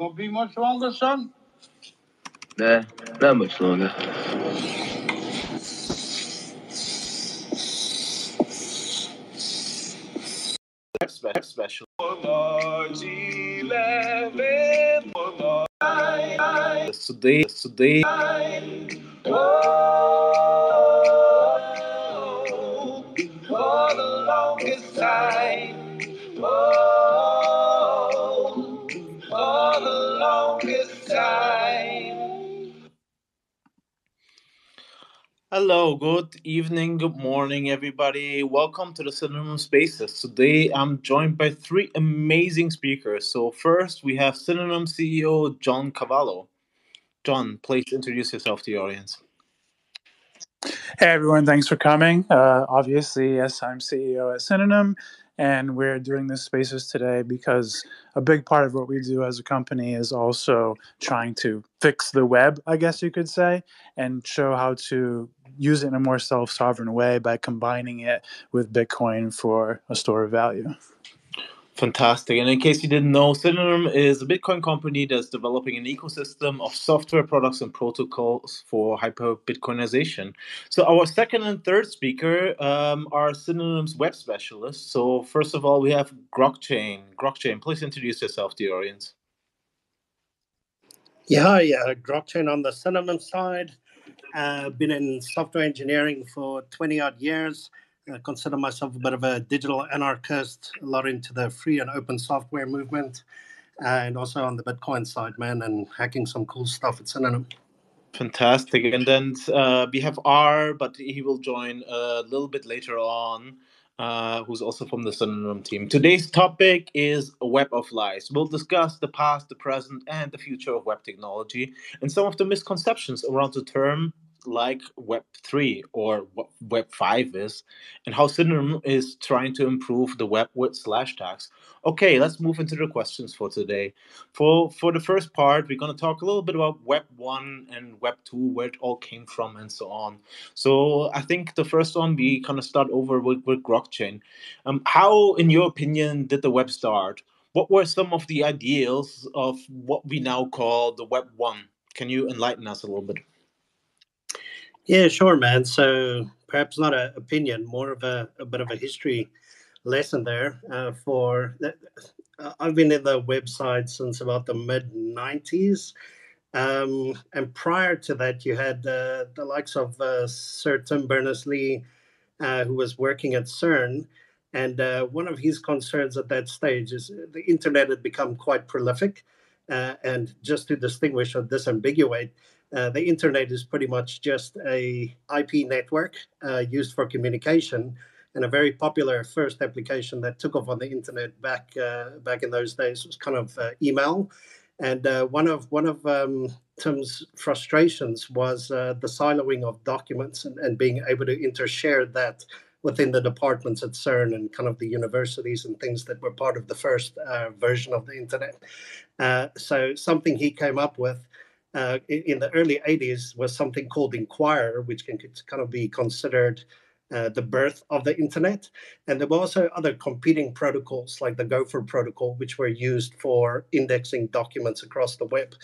gonna be much longer, son? Nah, not much longer. special. Today, today. Hello, good evening, good morning, everybody. Welcome to the Synonym Spaces. Today I'm joined by three amazing speakers. So, first we have Synonym CEO John Carvalho. John, please introduce yourself to the audience. Hey everyone, thanks for coming. Uh, obviously, yes, I'm CEO at Synonym, and we're doing this spaces today because a big part of what we do as a company is also trying to fix the web, I guess you could say, and show how to use it in a more self-sovereign way by combining it with Bitcoin for a store of value. Fantastic. And in case you didn't know, Synonym is a Bitcoin company that's developing an ecosystem of software products and protocols for hyper Bitcoinization. So, our second and third speaker um, are Synonym's web specialists. So, first of all, we have Grokchain. Grokchain, please introduce yourself to the audience. Yeah, hi, uh, Grokchain on the Synonym side. Uh, been in software engineering for 20 odd years. I consider myself a bit of a digital anarchist, a lot into the free and open software movement, and also on the Bitcoin side, man, and hacking some cool stuff at Synonym. Fantastic. And then uh, we have Ar, but he will join a little bit later on, uh, who's also from the Synonym team. Today's topic is a web of lies. We'll discuss the past, the present, and the future of web technology and some of the misconceptions around the term like Web 3 or Web 5 is, and how Synonym is trying to improve the web with Slashtags. Okay, let's move into the questions for today. For for the first part, we're going to talk a little bit about Web 1 and Web 2, where it all came from, and so on. So I think the first one, we kind of start over with, with Grokchain. Um, how, in your opinion, did the web start? What were some of the ideals of what we now call the Web 1? Can you enlighten us a little bit? Yeah, sure, man. So perhaps not an opinion, more of a, a bit of a history lesson there. Uh, for uh, I've been in the website since about the mid '90s, um, and prior to that, you had uh, the likes of uh, Sir Tim Berners-Lee, uh, who was working at CERN. And one of his concerns at that stage is the internet had become quite prolific. and just to distinguish or disambiguate, uh, the internet is pretty much just a IP network uh, used for communication, and a very popular first application that took off on the internet back uh, back in those days was kind of uh, email. And uh, one of one of um, Tim's frustrations was the siloing of documents and, and being able to intershare that within the departments at CERN and kind of the universities and things that were part of the first version of the internet. so something he came up with uh, in the early 80s was something called ENQUIRE, which can kind of be considered uh, the birth of the internet. And there were also other competing protocols like the Gopher protocol, which were used for indexing documents across the web.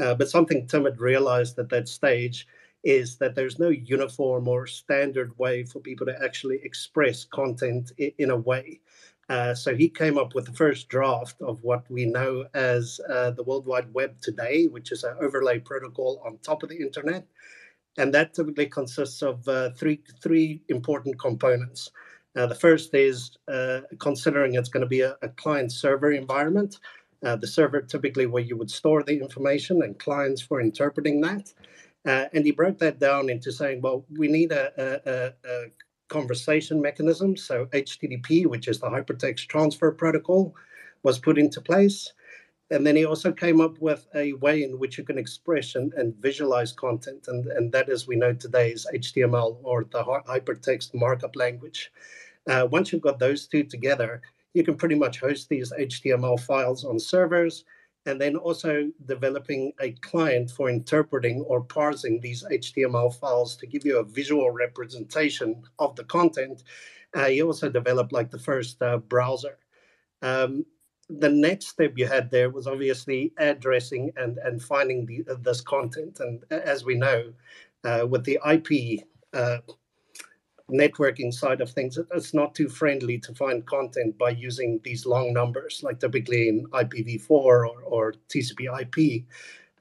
Uh, but something Tim had realized at that stage is that there's no uniform or standard way for people to actually express content in a way. Uh, so he came up with the first draft of what we know as uh, the World Wide Web today, which is an overlay protocol on top of the internet. And that typically consists of uh, three, three important components. Uh, the first is uh, considering it's going to be a, a client server environment. the server typically where you would store the information and clients for interpreting that. and he broke that down into saying, well, we need a, a, a conversation mechanism. So HTTP, which is the hypertext transfer protocol, was put into place. And then he also came up with a way in which you can express and, and visualize content. And, and that, as we know today, is HTML or the hypertext markup language. Uh, once you've got those two together, you can pretty much host these HTML files on servers and then also developing a client for interpreting or parsing these HTML files to give you a visual representation of the content. Uh, you also developed like the first uh, browser. Um, the next step you had there was obviously addressing and and finding the, uh, this content. And as we know, uh, with the IP uh, networking side of things, it's not too friendly to find content by using these long numbers, like typically in IPv4 or, or TCP/IP.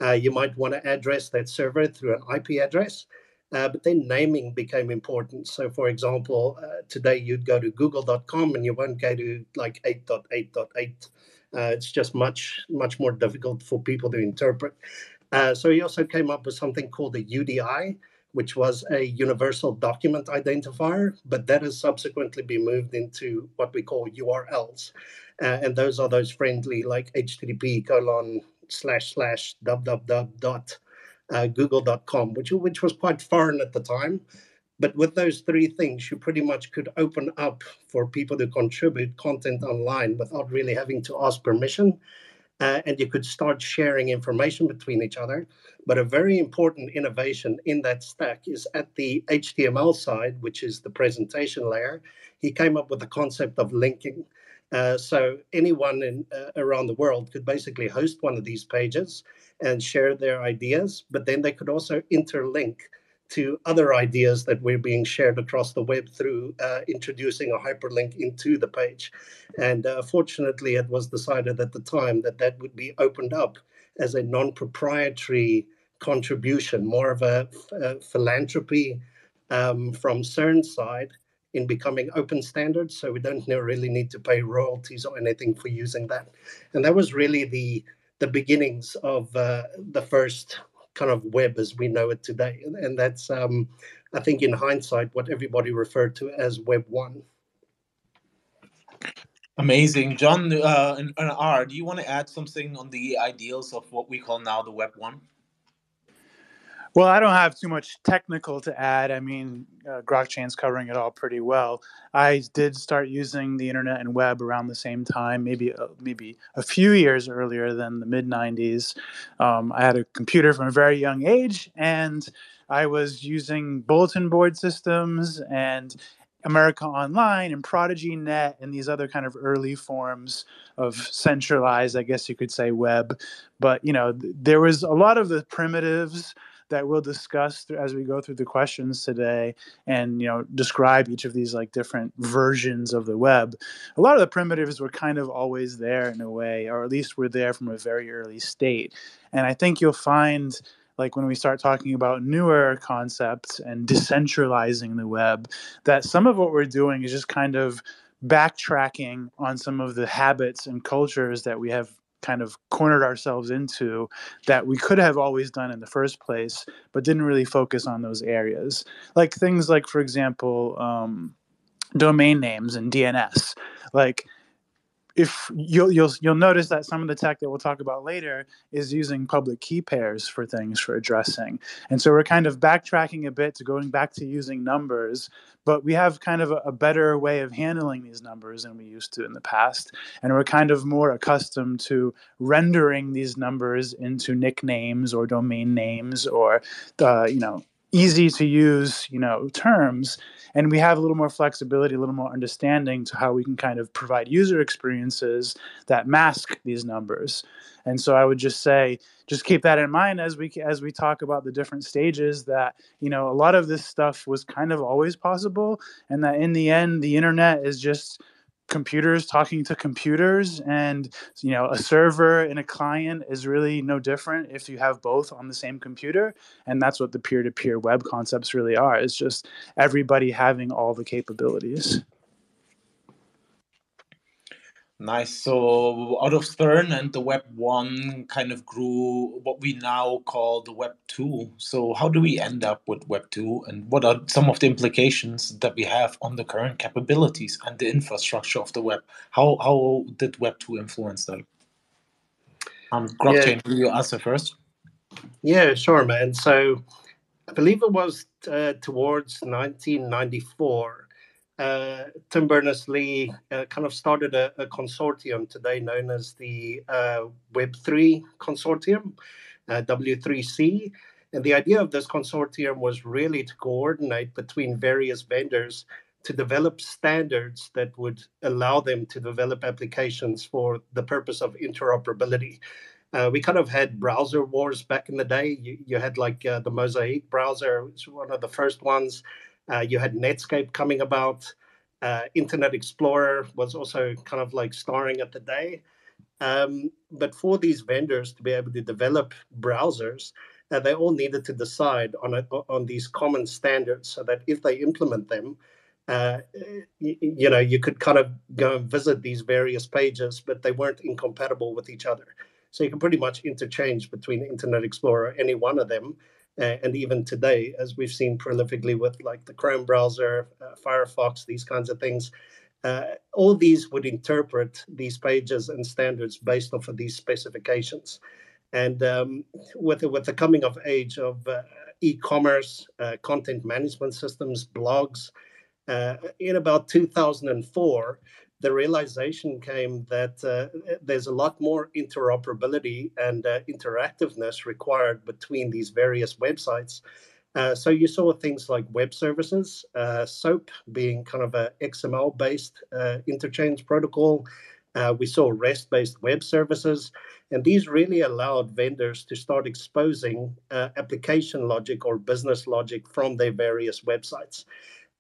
Uh, you might want to address that server through an IP address. Uh, but then naming became important. So, for example, uh, today you'd go to google.com and you won't go to like 8.8.8. Uh, it's just much, much more difficult for people to interpret. Uh, so, he also came up with something called the UDI, which was a universal document identifier, but that has subsequently been moved into what we call URLs. Uh, and those are those friendly, like HTTP colon slash slash www dot uh, which, which was quite foreign at the time. But with those three things, you pretty much could open up for people to contribute content online without really having to ask permission. Uh, and you could start sharing information between each other. But a very important innovation in that stack is at the HTML side, which is the presentation layer. He came up with the concept of linking. Uh, so anyone in, uh, around the world could basically host one of these pages and share their ideas, but then they could also interlink to other ideas that were being shared across the web through uh, introducing a hyperlink into the page. And uh, fortunately, it was decided at the time that that would be opened up as a non proprietary contribution, more of a, a philanthropy um, from CERN's side in becoming open standards. So we don't really need to pay royalties or anything for using that. And that was really the the beginnings of uh, the first kind of web as we know it today. And, that's, um, I think, in hindsight, what everybody referred to as Web 1. Amazing. John uh, and, and Ar, do you want to add something on the ideals of what we call now the Web 1? Well, I don't have too much technical to add. I mean, uh, GrokChain's covering it all pretty well. I did start using the internet and web around the same time, maybe uh, maybe a few years earlier than the mid '90s. Um, I had a computer from a very young age, and I was using bulletin board systems and America Online and Prodigy Net and these other kind of early forms of centralized, I guess you could say, web. But you know, th- there was a lot of the primitives that we'll discuss as we go through the questions today and you know describe each of these like different versions of the web a lot of the primitives were kind of always there in a way or at least were there from a very early state. And i think you'll find like when we start talking about newer concepts and decentralizing the web that some of what we're doing is just kind of backtracking on some of the habits and cultures that we have kind of cornered ourselves into that we could have always done in the first place, but didn't really focus on those areas. Like things like, for example, um, domain names and DNS. Like if you'll you'll you'll notice that some of the tech that we'll talk about later is using public key pairs for things for addressing. And so we're kind of backtracking a bit to going back to using numbers but we have kind of a, a, better way of handling these numbers than we used to in the past. And we're kind of more accustomed to rendering these numbers into nicknames or domain names or uh, you know easy to use you know terms and we have a little more flexibility a little more understanding to how we can kind of provide user experiences that mask these numbers. And so i would just say just keep that in mind as we as we talk about the different stages that you know a lot of this stuff was kind of always possible and that in the end the internet is just computers talking to computers and you know a server and a client is really no different if you have both on the same computer and that's what the peer-to-peer web concepts really are. It's just everybody having all the capabilities Nice. So out of CERN and the Web 1 kind of grew what we now call the Web 2. So how do we end up with Web 2 and what are some of the implications that we have on the current capabilities and the infrastructure of the web? How how did Web 2 influence that? Um, GrokChain, yeah. will you answer first? Yeah, sure, man. So I believe it was uh, towards 1994 uh, Tim Berners Lee uh, kind of started a, a, consortium today known as the uh, Web3 Consortium, uh, W3C. And the idea of this consortium was really to coordinate between various vendors to develop standards that would allow them to develop applications for the purpose of interoperability. Uh, we kind of had browser wars back in the day. You, you had like uh, the Mosaic browser, which was one of the first ones. Uh, you had Netscape coming about. Uh, Internet Explorer was also kind of like starring at the day. Um, but for these vendors to be able to develop browsers, uh, they all needed to decide on a, on these common standards so that if they implement them, uh, you, you, know, you could kind of go and visit these various pages, but they weren't incompatible with each other. So you can pretty much interchange between Internet Explorer, any one of them, uh, and even today, as we've seen prolifically with like the Chrome browser, uh, Firefox, these kinds of things, uh, all these would interpret these pages and standards based off of these specifications. And um, with, the, with the coming of age of uh, e-commerce, uh, content management systems, blogs, uh, in about 2004, the realization came that uh, there's a lot more interoperability and uh, interactiveness required between these various websites. Uh, so you saw things like web services, uh, SOAP being kind of a XML-based uh, interchange protocol. Uh, we saw REST-based web services, and these really allowed vendors to start exposing application logic or business logic from their various websites.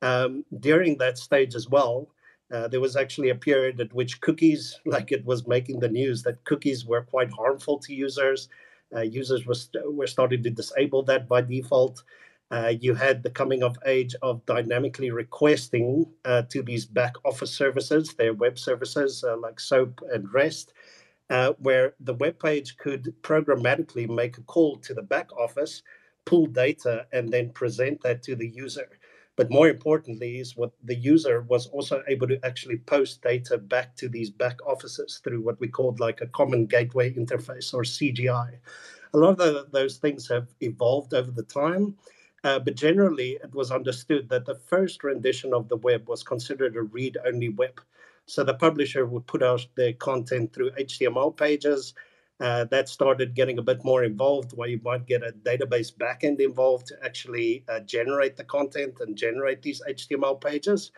Um, during that stage as well, uh, there was actually a period at which cookies, like it was making the news, that cookies were quite harmful to users. Uh, users were, st- were starting to disable that by default. Uh, you had the coming of age of dynamically requesting uh, to these back office services, their web services uh, like SOAP and REST, where the web page could programmatically make a call to the back office, pull data, and then present that to the user. But more importantly, is what the user was also able to actually post data back to these back offices through what we called like a common gateway interface or CGI. A lot of the, those things have evolved over the time. Uh, but generally, it was understood that the first rendition of the web was considered a read only web. So the publisher would put out their content through HTML pages, uh, that started getting a bit more involved where you might get a database backend involved to actually uh, generate the content and generate these HTML pages.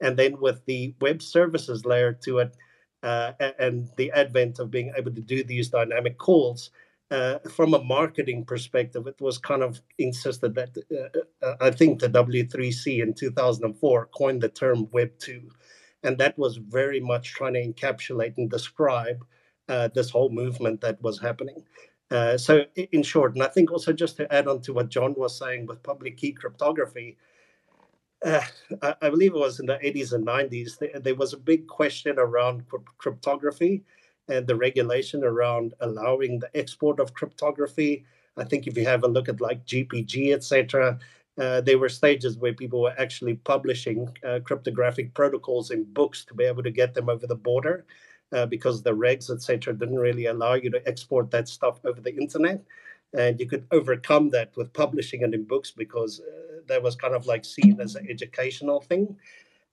And then with the web services layer to it uh, and the advent of being able to do these dynamic calls, uh, from a marketing perspective, it was kind of insisted that uh, uh, I think the W3C in 2004 coined the term Web 2. And that was very much trying to encapsulate and describe uh, this whole movement that was happening. Uh, so, in short, and I think also just to add on to what John was saying with public key cryptography, uh, I, I, believe it was in the 80s and 90s, there, there was a big question around cryptography and the regulation around allowing the export of cryptography. I think if you have a look at like GPG, etc., uh, there were stages where people were actually publishing uh, cryptographic protocols in books to be able to get them over the border uh, because the regs, etc., didn't really allow you to export that stuff over the internet. And you could overcome that with publishing it in books because uh, that was kind of like seen as an educational thing.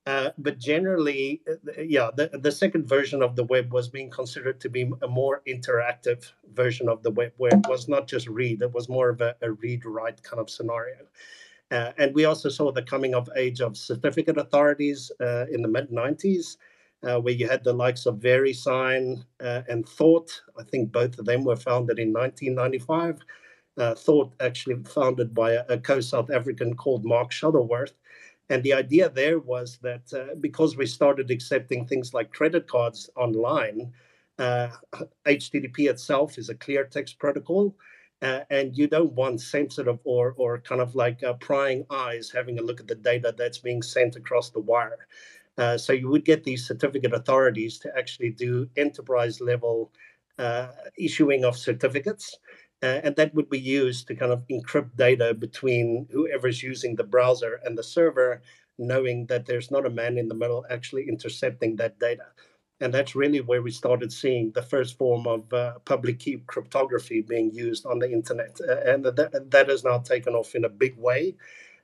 Uh, but generally, uh, yeah, the, the second version of the web was being considered to be a more interactive version of the web, where it was not just read, it was more of a, a read write kind of scenario. Uh, and we also saw the coming of age of certificate authorities uh, in the mid 90s, uh, where you had the likes of VeriSign uh, and Thawte. I think both of them were founded in 1995. Uh, Thawte actually founded by a, a co-South African called Mark Shuttleworth. And the idea there was that uh, because we started accepting things like credit cards online, HTTP uh, itself is a clear text protocol. Uh, and you don't want sensitive or or kind of like uh, prying eyes having a look at the data that's being sent across the wire. Uh, so you would get these certificate authorities to actually do enterprise level uh, issuing of certificates. Uh, and that would be used to kind of encrypt data between whoever's using the browser and the server, knowing that there's not a man in the middle actually intercepting that data. And that's really where we started seeing the first form of uh, public key cryptography being used on the internet. Uh, and that, that has now taken off in a big way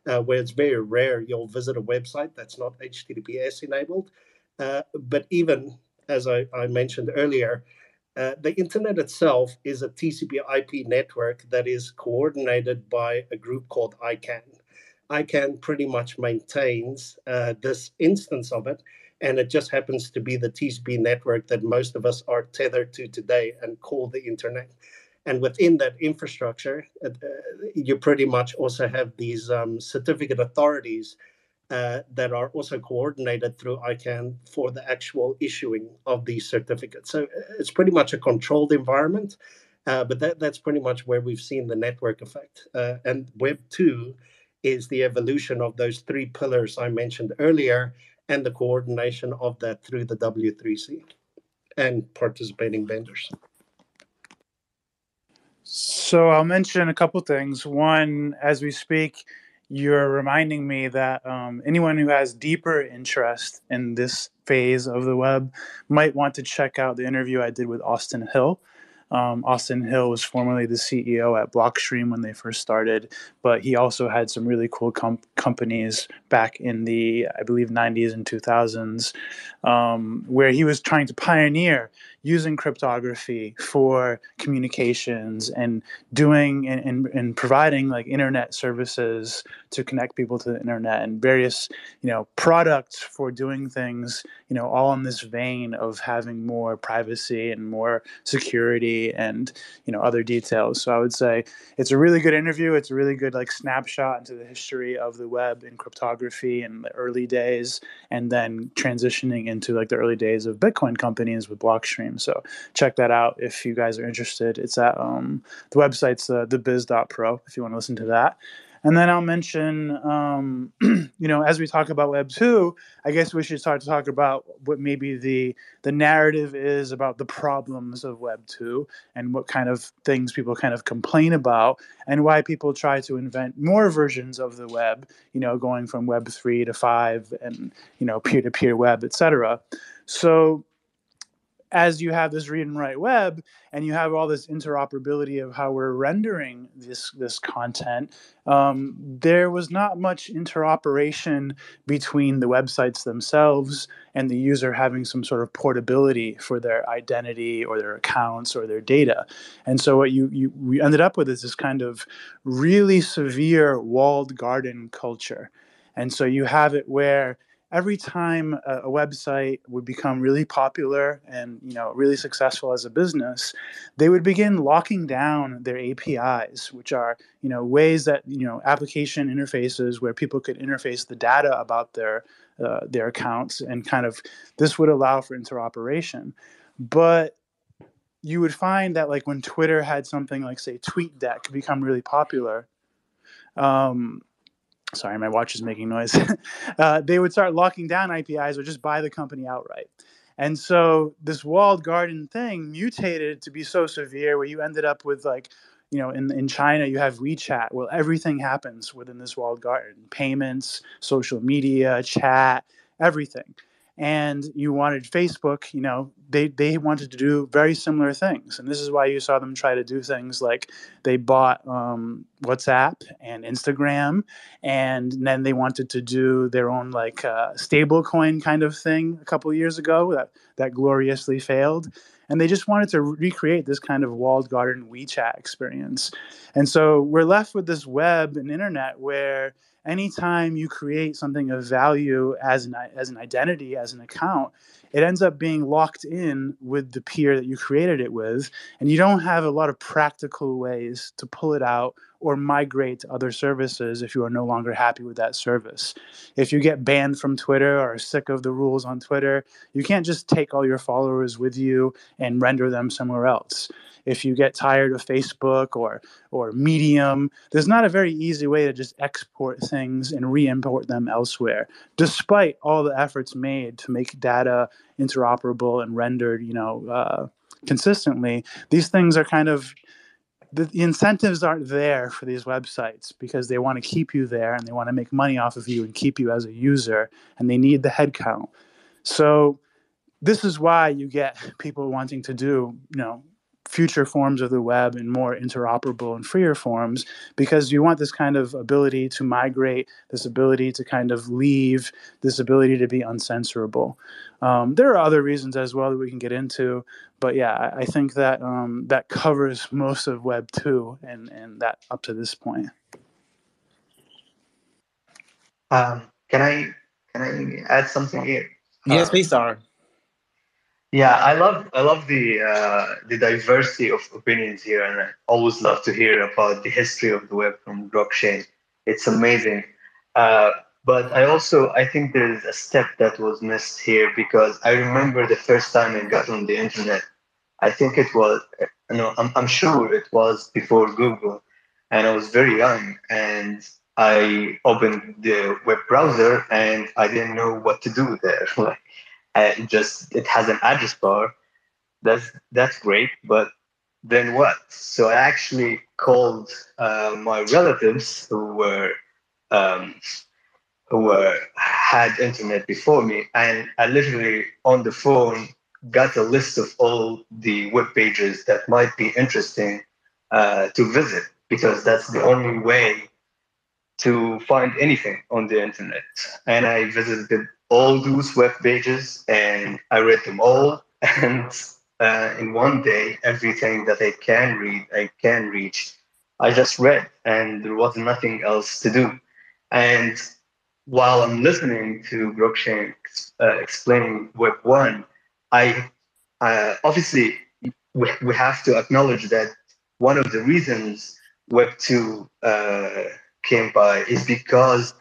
uh, where it's very rare you'll visit a website that's not HTTPS enabled. Uh, but even as I, I mentioned earlier, uh, the internet itself is a TCP IP network that is coordinated by a group called ICANN. ICANN pretty much maintains uh, this instance of it, and it just happens to be the TCP network that most of us are tethered to today and call the internet. And within that infrastructure, uh, you pretty much also have these um, certificate authorities uh, that are also coordinated through ICANN for the actual issuing of these certificates. So uh, it's pretty much a controlled environment, uh, but that, that's pretty much where we've seen the network effect. Uh, and Web 2 is the evolution of those three pillars I mentioned earlier and the coordination of that through the W3C and participating vendors. So I'll mention a couple things. One, as we speak, you're reminding me that um, anyone who has deeper interest in this phase of the web might want to check out the interview I did with Austin Hill. Um, Austin Hill was formerly the CEO at Blockstream when they first started, but he also had some really cool com- companies back in the, I believe, 90s and 2000s, um, where he was trying to pioneer using cryptography for communications and doing and, and, and providing like internet services to connect people to the internet and various you know products for doing things you know all in this vein of having more privacy and more security and you know other details. So i would say it's a really good interview. It's a really good like snapshot into the history of the web and cryptography in the early days and then transitioning into like the early days of bitcoin companies with blockstream so check that out if you guys are interested. It's at um, the website's uh, thebiz.pro if you want to listen to that. And then I'll mention, um, you know, as we talk about Web two, I guess we should start to talk about what maybe the the narrative is about the problems of Web two and what kind of things people kind of complain about, and why people try to invent more versions of the web. You know, going from Web three to five, and you know, peer to peer web, etc. So as you have this read and write web and you have all this interoperability of how we're rendering this this content um, there was not much interoperation between the websites themselves and the user having some sort of portability for their identity or their accounts or their data. And so what you, you we ended up with is this kind of really severe walled garden culture. And so you have it where every time a, a, website would become really popular and you know really successful as a business they would begin locking down their apis which are you know ways that you know application interfaces where people could interface the data about their uh, their accounts and kind of this would allow for interoperation. But you would find that like when twitter had something like say tweetdeck become really popular um, sorry, my watch is making noise. uh, they would start locking down APIs or just buy the company outright. And so this walled garden thing mutated to be so severe where you ended up with like, you know, in, in China, you have WeChat. Well, everything happens within this walled garden payments, social media, chat, everything and you wanted Facebook, you know, they, they wanted to do very similar things. And this is why you saw them try to do things like they bought um, WhatsApp and Instagram, and then they wanted to do their own like uh, stablecoin kind of thing a couple years ago that, that gloriously failed. And they just wanted to recreate this kind of walled garden WeChat experience. And so we're left with this web and internet where anytime you create something of value as an as an identity as an account it ends up being locked in with the peer that you created it with and you don't have a lot of practical ways to pull it out or migrate to other services if you are no longer happy with that service. If you get banned from twitter or sick of the rules on twitter you can't just take all your followers with you and render them somewhere else if you get tired of Facebook or or Medium, there's not a very easy way to just export things and re-import them elsewhere, despite all the efforts made to make data interoperable and rendered, you know, uh, consistently. These things are kind of the, incentives aren't there for these websites because they want to keep you there and they want to make money off of you and keep you as a user and they need the headcount. So this is why you get people wanting to do, you know, future forms of the web in more interoperable and freer forms because you want this kind of ability to migrate, this ability to kind of leave, this ability to be uncensorable. Um, there are other reasons as well that we can get into, but yeah, I, I think that um, that covers most of Web two and and that up to this point. Um, can I can I add something here? Yes, Uh, please, Star. Yeah, I love I love the uh, the diversity of opinions here, and I always love to hear about the history of the web from Grokchain. It's amazing, uh, but I also I think there is a step that was missed here because I remember the first time I got on the internet. I think it was no, I'm I'm sure it was before Google, and I was very young, and I opened the web browser and I didn't know what to do there. Like and just it has an address bar. That's that's great, but then what? So I actually called uh, my relatives who were um, who were had internet before me, and I literally on the phone got a list of all the web pages that might be interesting uh, to visit because that's the only way to find anything on the internet. And I visited all those web pages and I read them all. And uh, in one day, everything that I can read, I can reach, I just read, and there was nothing else to do. And while I'm listening to Grokchain uh, explaining Web one, I uh, obviously we, we have to acknowledge that one of the reasons Web two uh, came by is because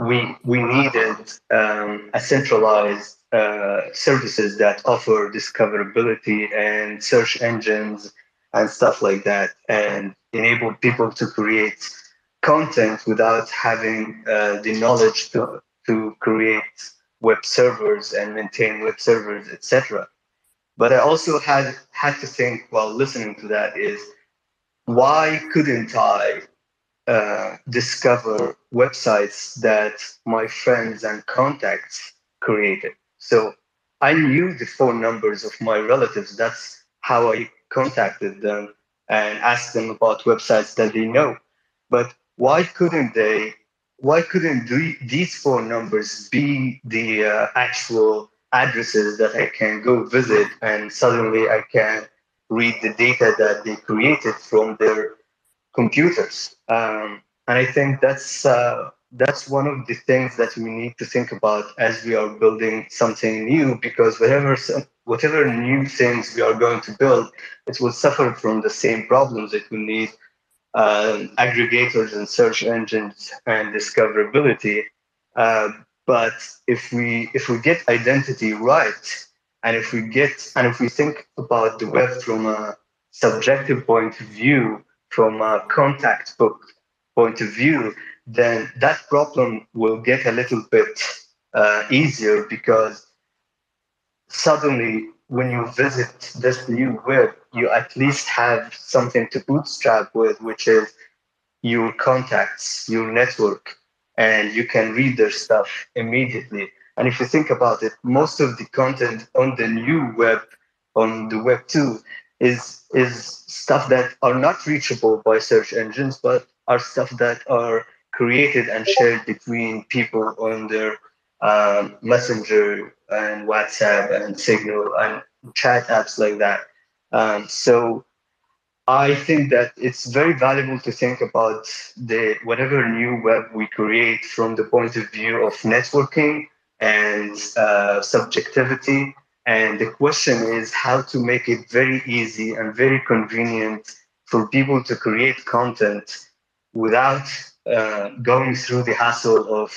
we we needed um, a centralized uh, services that offer discoverability and search engines and stuff like that, and enable people to create content without having uh, the knowledge to to create web servers and maintain web servers, etc. But I also had had to think while listening to that is why couldn't I uh, discover websites that my friends and contacts created. So I knew the phone numbers of my relatives. That's how I contacted them and asked them about websites that they know. But why couldn't they? Why couldn't the, these phone numbers be the uh, actual addresses that I can go visit and suddenly I can read the data that they created from their computers. Um, and I think that's uh, that's one of the things that we need to think about as we are building something new. Because whatever whatever new things we are going to build, it will suffer from the same problems. It will need uh, aggregators and search engines and discoverability. Uh, but if we if we get identity right, and if we get and if we think about the web from a subjective point of view, from a contact book point of view, then that problem will get a little bit uh, easier because suddenly when you visit this new web, you at least have something to bootstrap with, which is your contacts, your network, and you can read their stuff immediately. And if you think about it, most of the content on the new web, on the web 2, is is stuff that are not reachable by search engines, but are stuff that are created and shared between people on their um, Messenger and WhatsApp and Signal and chat apps like that. Um, so I think that it's very valuable to think about the whatever new web we create from the point of view of networking and uh, subjectivity and the question is how to make it very easy and very convenient for people to create content without uh, going through the hassle of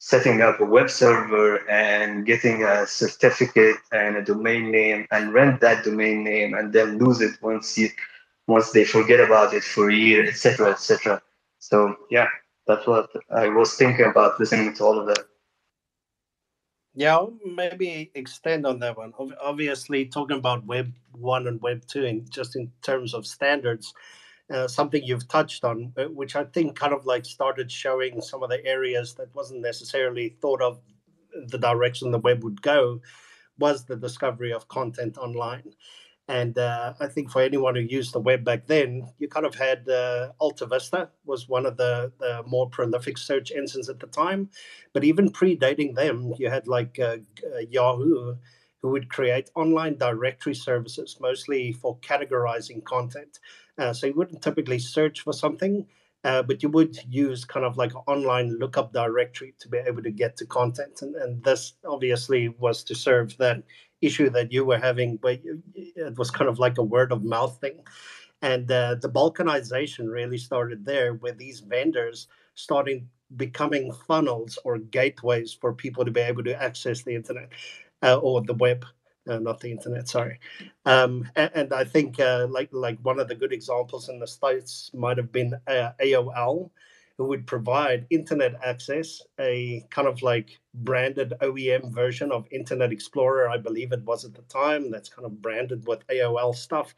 setting up a web server and getting a certificate and a domain name and rent that domain name and then lose it once you once they forget about it for a year, etc., etc. So yeah, that's what I was thinking about listening to all of that. Yeah, I'll maybe extend on that one. Obviously, talking about Web 1 and Web 2, and just in terms of standards, uh, something you've touched on, uh, which I think kind of like started showing some of the areas that wasn't necessarily thought of the direction the web would go, was the discovery of content online. And uh, I think for anyone who used the web back then, you kind of had uh, Alta Vista was one of the, the more prolific search engines at the time. But even predating them, you had like uh, uh, Yahoo, who would create online directory services, mostly for categorizing content. Uh, so you wouldn't typically search for something, Uh, but you would use kind of like an online lookup directory to be able to get to content. And, and this obviously was to serve that issue that you were having, but it was kind of like a word of mouth thing. And uh, the balkanization really started there, where these vendors started becoming funnels or gateways for people to be able to access the internet uh, or the web uh, not the internet. Sorry, um, and, and, I think uh, like like one of the good examples in the states might have been uh, AOL, who would provide internet access, a kind of like branded OEM version of Internet Explorer, I believe it was at the time. That's kind of branded with AOL stuff,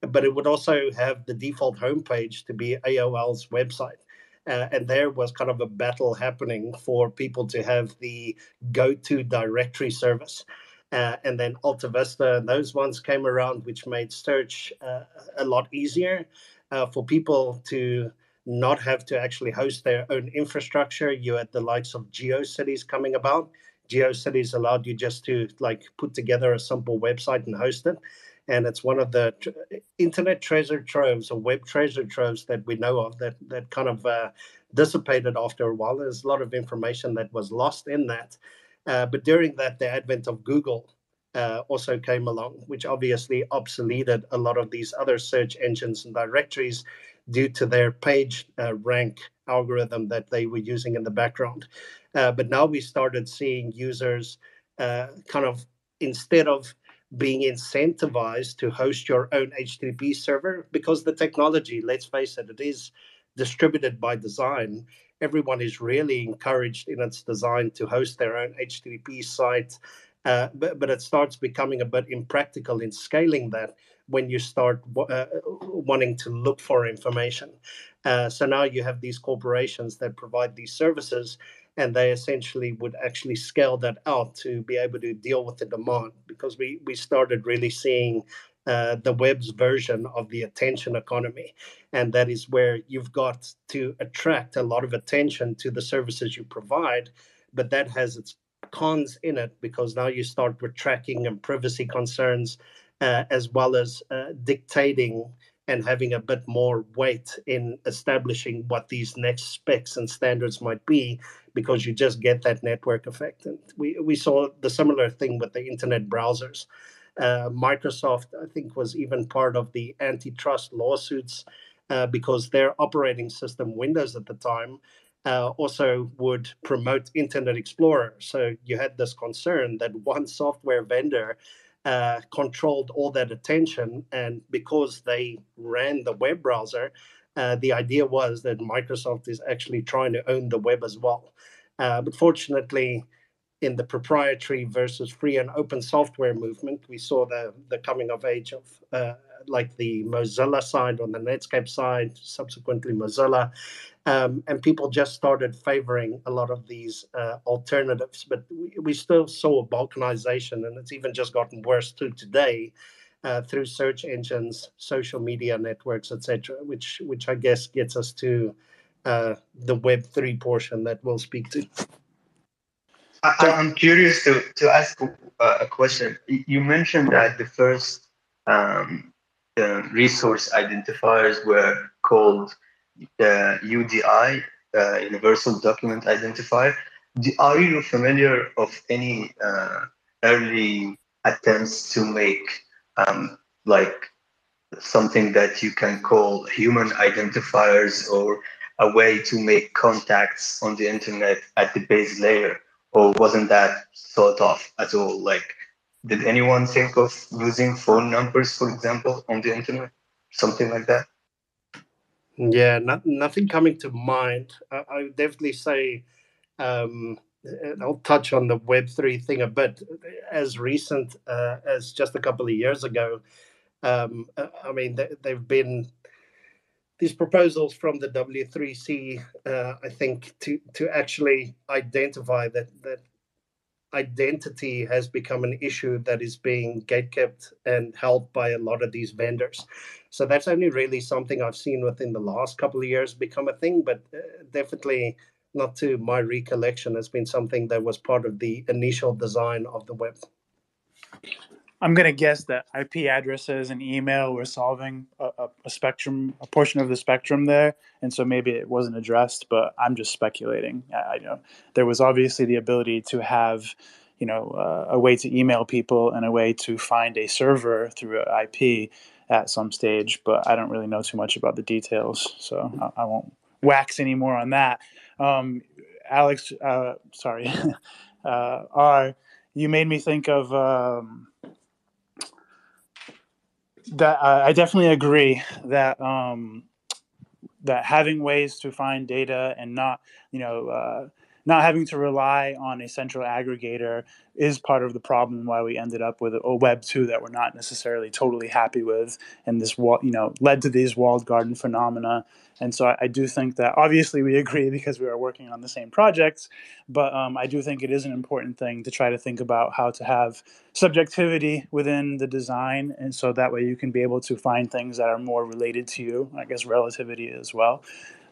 but it would also have the default homepage to be AOL's website. Uh, and there was kind of a battle happening for people to have the go-to directory service. Uh, and then Alta Vista, those ones came around, which made search uh, a lot easier uh, for people to not have to actually host their own infrastructure. You had the likes of GeoCities coming about. GeoCities allowed you just to like put together a simple website and host it. And it's one of the tr- internet treasure troves or web treasure troves that we know of that that kind of uh, dissipated after a while. There's a lot of information that was lost in that. Uh, but during that, the advent of Google uh, also came along, which obviously obsoleted a lot of these other search engines and directories due to their page uh, rank algorithm that they were using in the background. Uh, but now we started seeing users uh, kind of instead of being incentivized to host your own HTTP server because the technology, let's face it, it is distributed by design everyone is really encouraged in its design to host their own HTTP site. Uh, but, but it starts becoming a bit impractical in scaling that when you start uh, wanting to look for information. Uh, so now you have these corporations that provide these services, and they essentially would actually scale that out to be able to deal with the demand because we, we started really seeing uh, the web's version of the attention economy. And that is where you've got to attract a lot of attention to the services you provide, but that has its cons in it because now you start with tracking and privacy concerns, uh, as well as uh, dictating and having a bit more weight in establishing what these next specs and standards might be because you just get that network effect. And we, we saw the similar thing with the internet browsers. Uh, Microsoft, I think, was even part of the antitrust lawsuits uh, because their operating system, Windows at the time, uh, also would promote Internet Explorer. So you had this concern that one software vendor uh, controlled all that attention, and because they ran the web browser, uh, the idea was that Microsoft is actually trying to own the web as well. Uh, but fortunately, in the proprietary versus free and open software movement, we saw the the coming of age of uh, like the Mozilla side on the Netscape side, subsequently Mozilla, um, and people just started favoring a lot of these uh, alternatives. But we, we still saw balkanization, and it's even just gotten worse to today. Uh, through search engines, social media networks, etc., which which I guess gets us to uh, the Web three portion that we'll speak to. I, am curious to, to ask a, question. You mentioned that the first um, resource identifiers were called uh, UDI, uh, Universal Document Identifier. Do, are you familiar of any uh, early attempts to make um, like something that you can call human identifiers or a way to make contacts on the internet at the base layer? or wasn't that thought of at all? Like, did anyone think of using phone numbers, for example, on the internet, something like that? Yeah, not, nothing coming to mind. I, I would definitely say, um, I'll touch on the Web three thing a bit. As recent uh, as just a couple of years ago, um, uh, I mean, they, they've been these proposals from the W3C, uh, I think, to to actually identify that that identity has become an issue that is being gatekept and held by a lot of these vendors. So that's only really something I've seen within the last couple of years become a thing, but uh, definitely not to my recollection has been something that was part of the initial design of the web. I'm going to guess that IP addresses and email were solving a, a, spectrum, a portion of the spectrum there, and so maybe it wasn't addressed. But I'm just speculating. I, I know there was obviously the ability to have, you know, uh, a way to email people and a way to find a server through IP at some stage, but I don't really know too much about the details, so I, I won't wax any more on that. Um, Alex, uh, sorry, uh, Ar, you made me think of. Um, that uh, I definitely agree that um, that having ways to find data and not you know uh, not having to rely on a central aggregator is part of the problem why we ended up with a web 2 that we're not necessarily totally happy with and this you know led to these walled garden phenomena and so I, I, do think that obviously we agree because we are working on the same projects, but um, I do think it is an important thing to try to think about how to have subjectivity within the design. And so that way you can be able to find things that are more related to you, I guess relativity as well.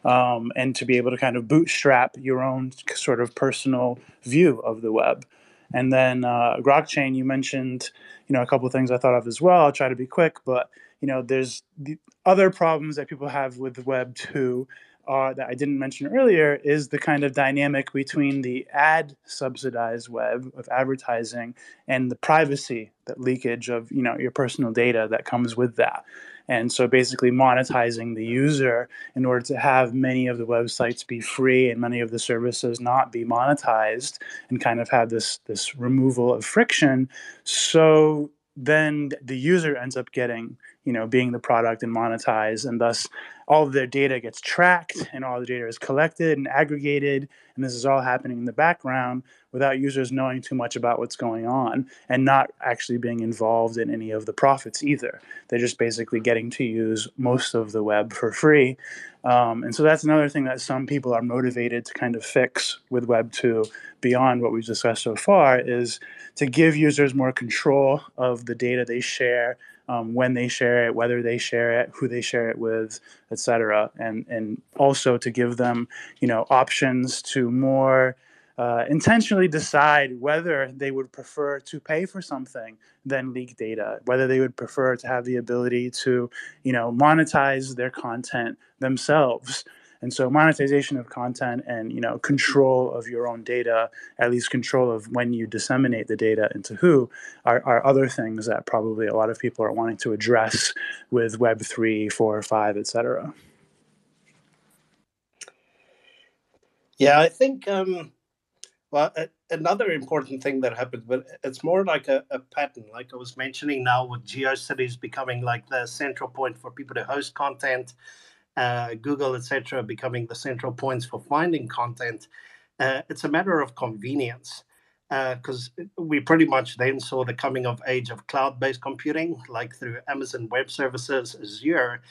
Um, and to be able to kind of bootstrap your own sort of personal view of the web. And then uh, GrokChain, you mentioned, you know, a couple of things I thought of as well. I'll try to be quick, but you know, there's the other problems that people have with Web 2 uh, that I didn't mention earlier is the kind of dynamic between the ad subsidized web of advertising and the privacy that leakage of you know your personal data that comes with that. And so basically monetizing the user in order to have many of the websites be free and many of the services not be monetized and kind of have this this removal of friction. So then the user ends up getting you know being the product and monetize and thus all of their data gets tracked and all the data is collected and aggregated and this is all happening in the background without users knowing too much about what's going on and not actually being involved in any of the profits either. They're just basically getting to use most of the web for free. Um, and so that's another thing that some people are motivated to kind of fix with web 2 beyond what we've discussed so far is to give users more control of the data they share um, when they share it, whether they share it, who they share it with, etc., and and also to give them you know options to more uh, intentionally decide whether they would prefer to pay for something than leak data, whether they would prefer to have the ability to you know monetize their content themselves and so monetization of content and you know control of your own data, at least control of when you disseminate the data into who, are, are other things that probably a lot of people are wanting to address with Web three, four, five, etc. Yeah, I think um, well, a, another important thing that happened, but it's more like a, a, pattern, like I was mentioning now with GeoCities becoming like the central point for people to host content uh, Google, etc., becoming the central points for finding content, uh, it's a matter of convenience. Because uh, we pretty much then saw the coming of age of cloud-based computing, like through Amazon Web Services, Azure.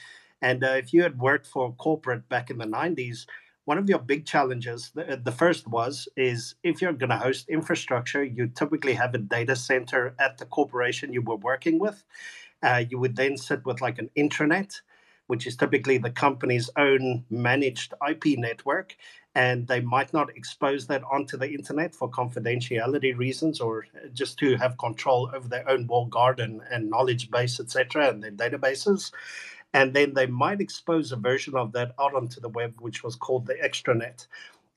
And uh, if you had worked for corporate back in the 90s, one of your big challenges, the, the first was, is if you're going to host infrastructure, you typically have a data center at the corporation you were working with. Uh, you would then sit with like an intranet which is typically the company's own managed IP network. And they might not expose that onto the internet for confidentiality reasons or just to have control over their own wall garden and knowledge base, etc., and their databases. And then they might expose a version of that out onto the web, which was called the extranet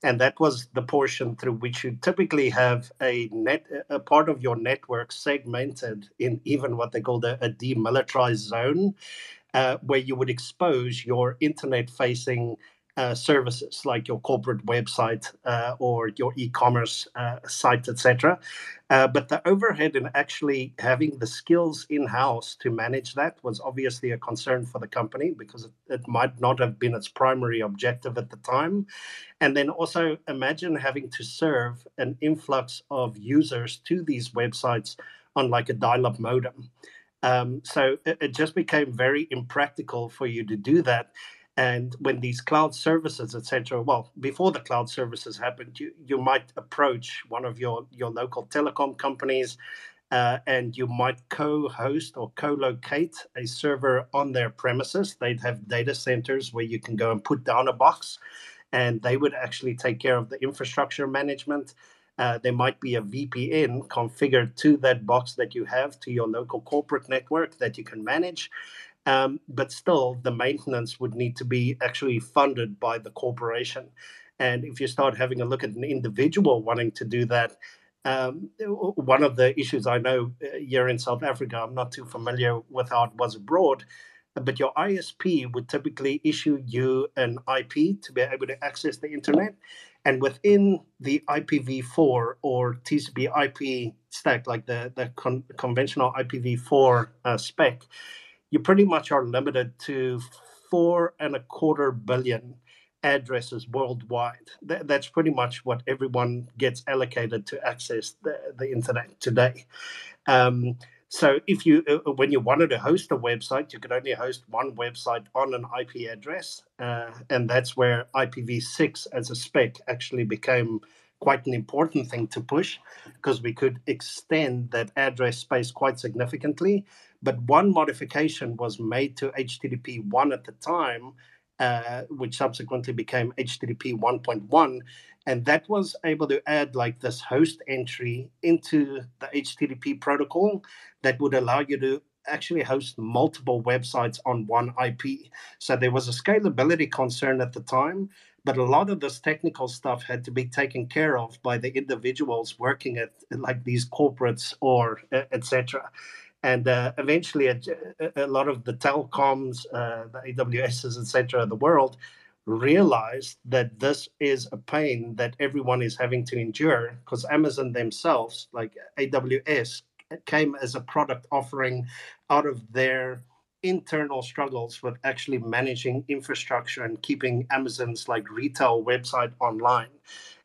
and that was the portion through which you typically have a net a part of your network segmented in even what they call the, a demilitarized zone uh, where you would expose your internet facing uh, services like your corporate website uh, or your e-commerce uh, site, etc. Uh, but the overhead in actually having the skills in-house to manage that was obviously a concern for the company because it, it might not have been its primary objective at the time. And then also imagine having to serve an influx of users to these websites on like a dial-up modem. Um, so it, it, just became very impractical for you to do that. And when these cloud services, etc., well, before the cloud services happened, you, you might approach one of your, your local telecom companies uh, and you might co-host or co-locate a server on their premises. They'd have data centers where you can go and put down a box, and they would actually take care of the infrastructure management. Uh, there might be a VPN configured to that box that you have to your local corporate network that you can manage. Um, but still, the maintenance would need to be actually funded by the corporation. And if you start having a look at an individual wanting to do that, um, one of the issues I know uh, here in South Africa, I'm not too familiar with how it was abroad, but your ISP would typically issue you an IP to be able to access the internet. And within the IPv4 or TCP IP stack, like the, the con- conventional IPv4 uh, spec, you pretty much are limited to four and a quarter billion addresses worldwide. That, that's pretty much what everyone gets allocated to access the, the internet today. Um, so if you, uh, uh, when you wanted to host a website, you could only host one website on an IP address, uh, and that's where IPv6 as a spec actually became quite an important thing to push because we could extend that address space quite significantly. But one modification was made to HTTP 1 at the time, uh, which subsequently became HTTP 1.1 and that was able to add like this host entry into the http protocol that would allow you to actually host multiple websites on one ip so there was a scalability concern at the time but a lot of this technical stuff had to be taken care of by the individuals working at like these corporates or etc and uh, eventually a, a, lot of the telecoms uh, the aws's etc of the world realized that this is a pain that everyone is having to endure because Amazon themselves, like AWS, came as a product offering out of their internal struggles with actually managing infrastructure and keeping Amazon's like retail website online.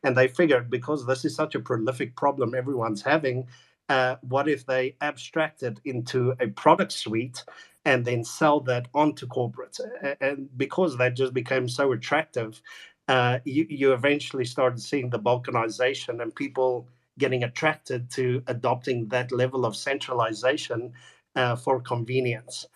And they figured because this is such a prolific problem everyone's having, uh, what if they abstract it into a product suite and then sell that onto corporates. And because that just became so attractive, uh, you, you eventually started seeing the balkanization and people getting attracted to adopting that level of centralization uh, for convenience.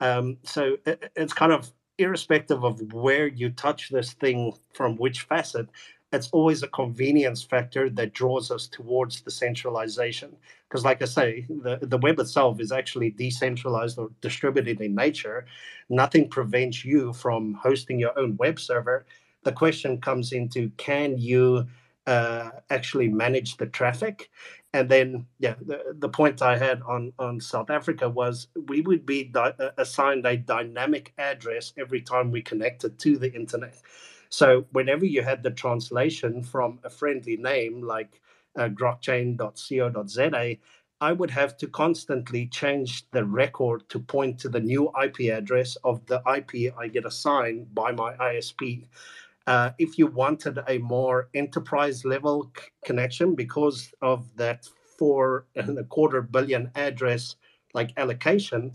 Um, so it, it's kind of irrespective of where you touch this thing from which facet, it's always a convenience factor that draws us towards the centralization. Because, like I say, the, the web itself is actually decentralized or distributed in nature. Nothing prevents you from hosting your own web server. The question comes into can you uh, actually manage the traffic? And then, yeah, the, the point I had on, on South Africa was we would be di- uh, assigned a dynamic address every time we connected to the internet. So whenever you had the translation from a friendly name like uh, grokchain.co.za, I would have to constantly change the record to point to the new IP address of the IP I get assigned by my ISP. Uh, if you wanted a more enterprise level c- connection because of that four and a quarter billion address like allocation,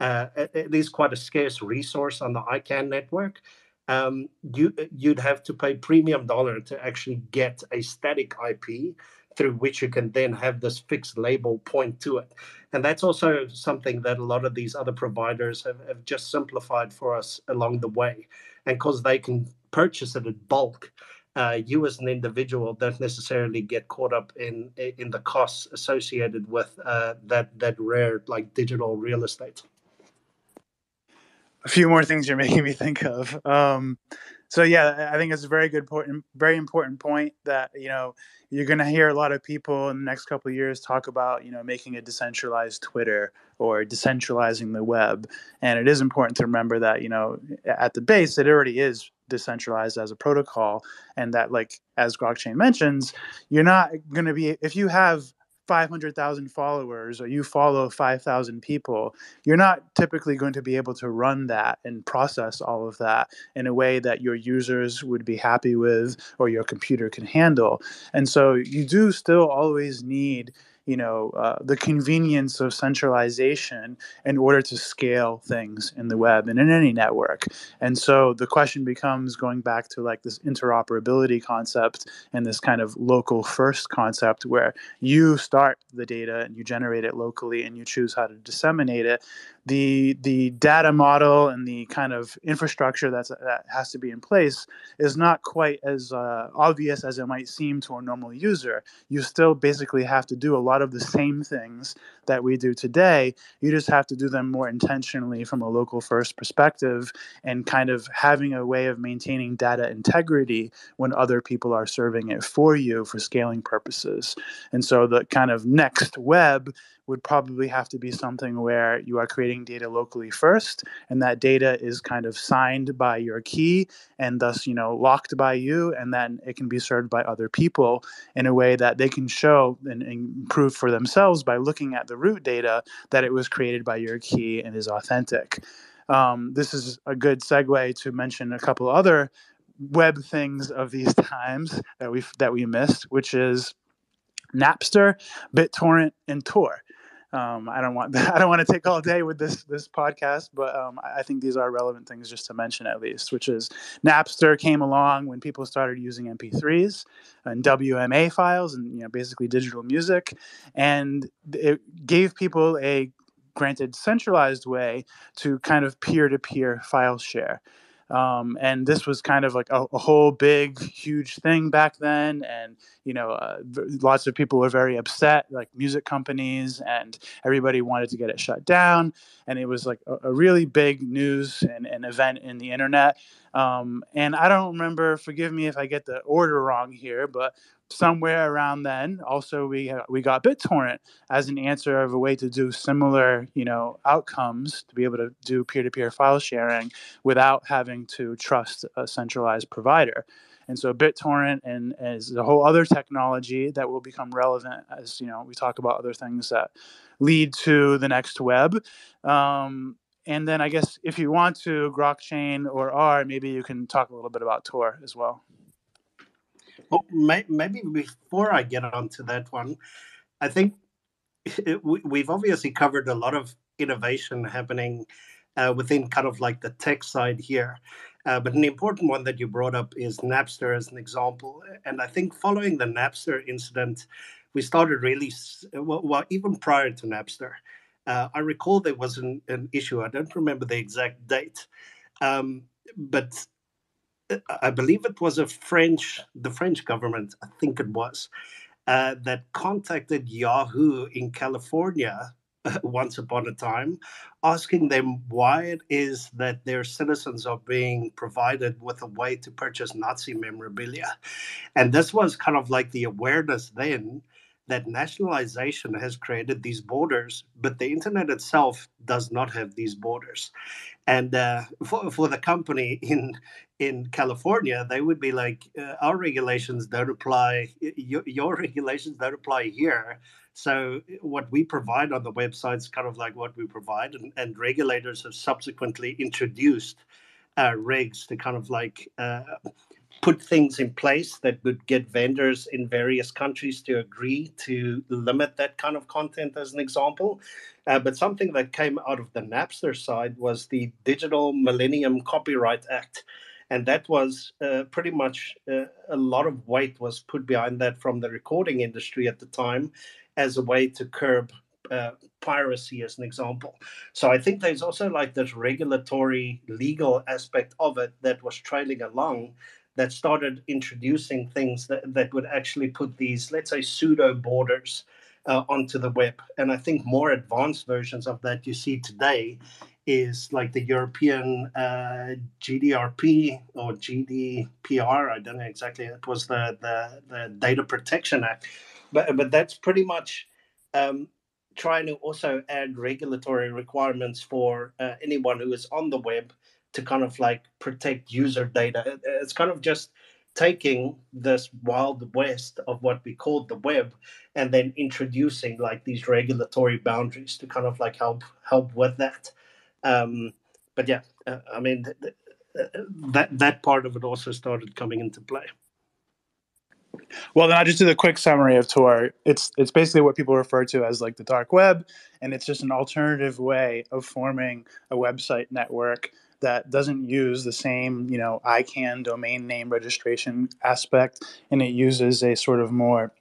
uh, it, is quite a scarce resource on the ICANN network um, you you'd have to pay premium dollar to actually get a static IP through which you can then have this fixed label point to it. And that's also something that a lot of these other providers have, have just simplified for us along the way. And because they can purchase it in bulk, uh, you as an individual don't necessarily get caught up in in the costs associated with uh, that that rare like digital real estate a few more things you're making me think of. Um, so yeah, I think it's a very good point, very important point that you know you're going to hear a lot of people in the next couple of years talk about you know making a decentralized Twitter or decentralizing the web, and it is important to remember that you know at the base it already is decentralized as a protocol, and that like as Grokchain mentions, you're not going to be if you have 500,000 followers or you follow 5,000 people, you're not typically going to be able to run that and process all of that in a way that your users would be happy with or your computer can handle. And so you do still always need you know uh, the convenience of centralization in order to scale things in the web and in any network. And so the question becomes going back to like this interoperability concept and this kind of local first concept where you start the data and you generate it locally and you choose how to disseminate it the the data model and the kind of infrastructure that's that has to be in place is not quite as uh, obvious as it might seem to a normal user. You still basically have to do a lot of the same things that we do today. You just have to do them more intentionally from a local first perspective and kind of having a way of maintaining data integrity when other people are serving it for you for scaling purposes. And so the kind of next web would probably have to be something where you are creating data locally first and that data is kind of signed by your key and thus you know locked by you and then it can be served by other people in a way that they can show and, and prove for themselves by looking at the root data that it was created by your key and is authentic um, this is a good segue to mention a couple other web things of these times that we that we missed which is Napster, BitTorrent, and Tor. Um, I don't want I don't want to take all day with this this podcast, but um, I think these are relevant things just to mention at least. Which is Napster came along when people started using MP3s and WMA files and you know basically digital music, and it gave people a granted centralized way to kind of peer to peer file share. Um, and this was kind of like a, a, whole big, huge thing back then. And, you know, uh, lots of people were very upset, like music companies, and everybody wanted to get it shut down. And it was like a, a really big news and an event in the internet. Um, and I don't remember, forgive me if I get the order wrong here, but somewhere around then also we uh, we got BitTorrent as an answer of a way to do similar you know outcomes to be able to do peer-to-peer file sharing without having to trust a centralized provider and so BitTorrent and is a whole other technology that will become relevant as you know we talk about other things that lead to the next web um, and then I guess if you want to, GrokChain or Ar, maybe you can talk a little bit about Tor as well. Well, may, maybe before I get onto that one, I think it, we, have obviously covered a lot of innovation happening uh, within kind of like the tech side here. Uh, but an important one that you brought up is Napster as an example. And I think following the Napster incident, we started really, well, well even prior to Napster, uh, I recall there was an, an, issue. I don't remember the exact date, um, but I believe it was a French, the French government, I think it was, uh, that contacted Yahoo in California once upon a time, asking them why it is that their citizens are being provided with a way to purchase Nazi memorabilia. And this was kind of like the awareness then that nationalization has created these borders, but the internet itself does not have these borders. And uh, for, for the company in in California, they would be like, uh, our regulations don't apply. Your, your regulations don't apply here. So what we provide on the website is kind of like what we provide, and, and regulators have subsequently introduced uh, regs to kind of like uh, put things in place that would get vendors in various countries to agree to limit that kind of content, as an example. Uh, but something that came out of the Napster side was the Digital Millennium Copyright Act. And that was uh, pretty much uh, a lot of weight was put behind that from the recording industry at the time as a way to curb uh, piracy as an example. So I think there's also like this regulatory legal aspect of it that was trailing along that started introducing things that, that would actually put these, let's say, pseudo borders uh, onto the web. And I think more advanced versions of that you see today is like the European uh, GDRP or GDPR. I don't know exactly. It was the, the, the Data Protection Act. But, but that's pretty much um, trying to also add regulatory requirements for uh, anyone who is on the web to kind of like protect user data. It's kind of just taking this wild west of what we call the web and then introducing like these regulatory boundaries to kind of like help help with that. Um, but yeah, uh, I mean th- th- that that part of it also started coming into play. Well, then I just did a quick summary of Tor. It's it's basically what people refer to as like the dark web, and it's just an alternative way of forming a website network that doesn't use the same, you know, ICANN domain name registration aspect, and it uses a sort of more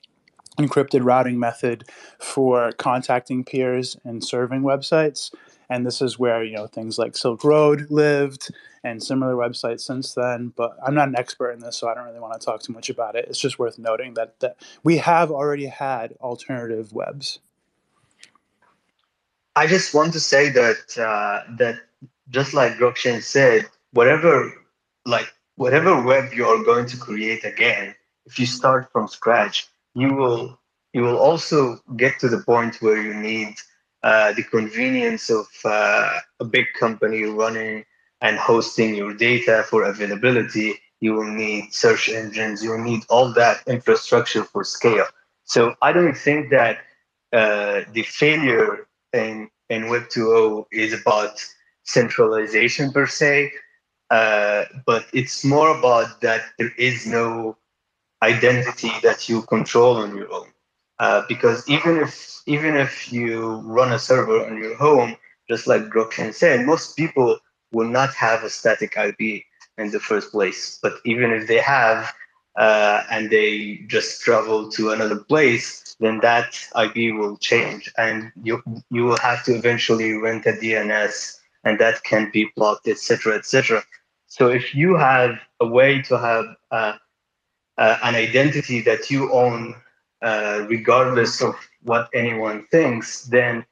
encrypted routing method for contacting peers and serving websites. and this is where you know things like Silk Road lived and similar websites since then. But I'm not an expert in this, so I don't really want to talk too much about it. It's just worth noting that that we have already had alternative webs. I just want to say that uh, that just like Grokchain said, whatever like whatever web you are going to create again, if you start from scratch, you will you will also get to the point where you need uh, the convenience of uh, a big company running and hosting your data for availability. You will need search engines. You will need all that infrastructure for scale. So I don't think that uh, the failure in in Web 2.0 is about centralization per se, uh, but it's more about that there is no identity that you control on your own. Uh, because even if even if you run a server on your home, just like Grokchain said, most people will not have a static IP in the first place. But even if they have, uh, and they just travel to another place, then that IP will change, and you you will have to eventually rent a DNS, and that can be blocked, etc., etc. So if you have a way to have uh, uh, an identity that you own uh, regardless of what anyone thinks, then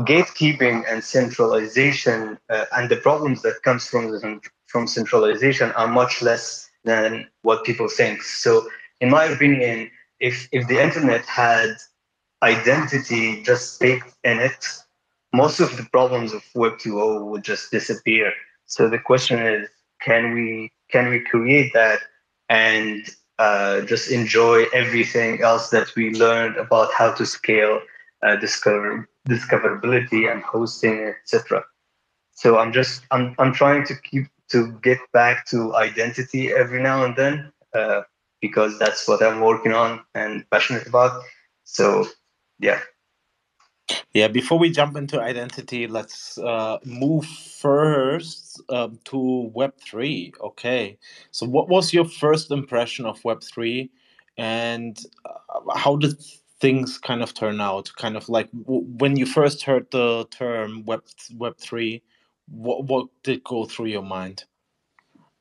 gatekeeping and centralization uh, and the problems that comes from the, from centralization are much less than what people think. So, in my opinion, if if the internet had identity just baked in it, most of the problems of Web 2.0 would just disappear. So the question is, can we can we create that and uh, just enjoy everything else that we learned about how to scale uh, discover discoverability and hosting etc so i'm just I'm, I'm trying to keep to get back to identity every now and then uh, because that's what i'm working on and passionate about. So yeah yeah, before we jump into identity, let's uh, move first um, to Web3. Okay. So, what was your first impression of Web3 and uh, how did things kind of turn out? Kind of like w- when you first heard the term Web Web3, what, what did go through your mind?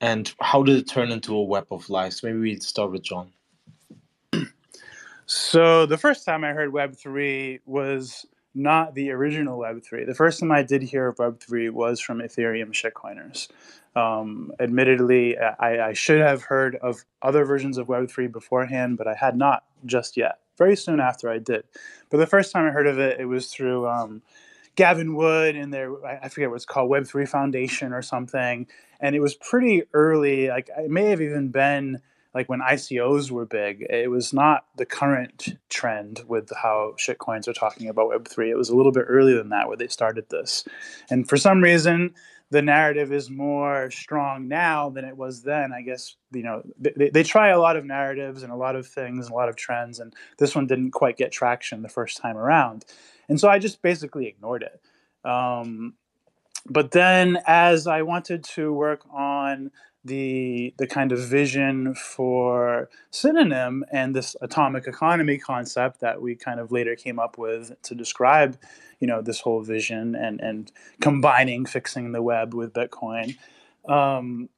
And how did it turn into a web of life? Maybe we start with John. So, the first time I heard Web3 was not the original Web3. The first time I did hear of Web3 was from Ethereum shitcoiners. Um, admittedly, I, I, should have heard of other versions of Web3 beforehand, but I had not just yet. Very soon after I did. But the first time I heard of it, it was through um, Gavin Wood and their, I forget what it's called, Web3 Foundation or something. And it was pretty early. Like, it may have even been like when ICOs were big, it was not the current trend with how shitcoins are talking about Web3. It was a little bit earlier than that where they started this. And for some reason, the narrative is more strong now than it was then. I guess, you know, they, they try a lot of narratives and a lot of things and a lot of trends, and this one didn't quite get traction the first time around. And so I just basically ignored it. Um, but then as I wanted to work on the the kind of vision for synonym and this atomic economy concept that we kind of later came up with to describe you know this whole vision and and combining fixing the web with bitcoin. Um,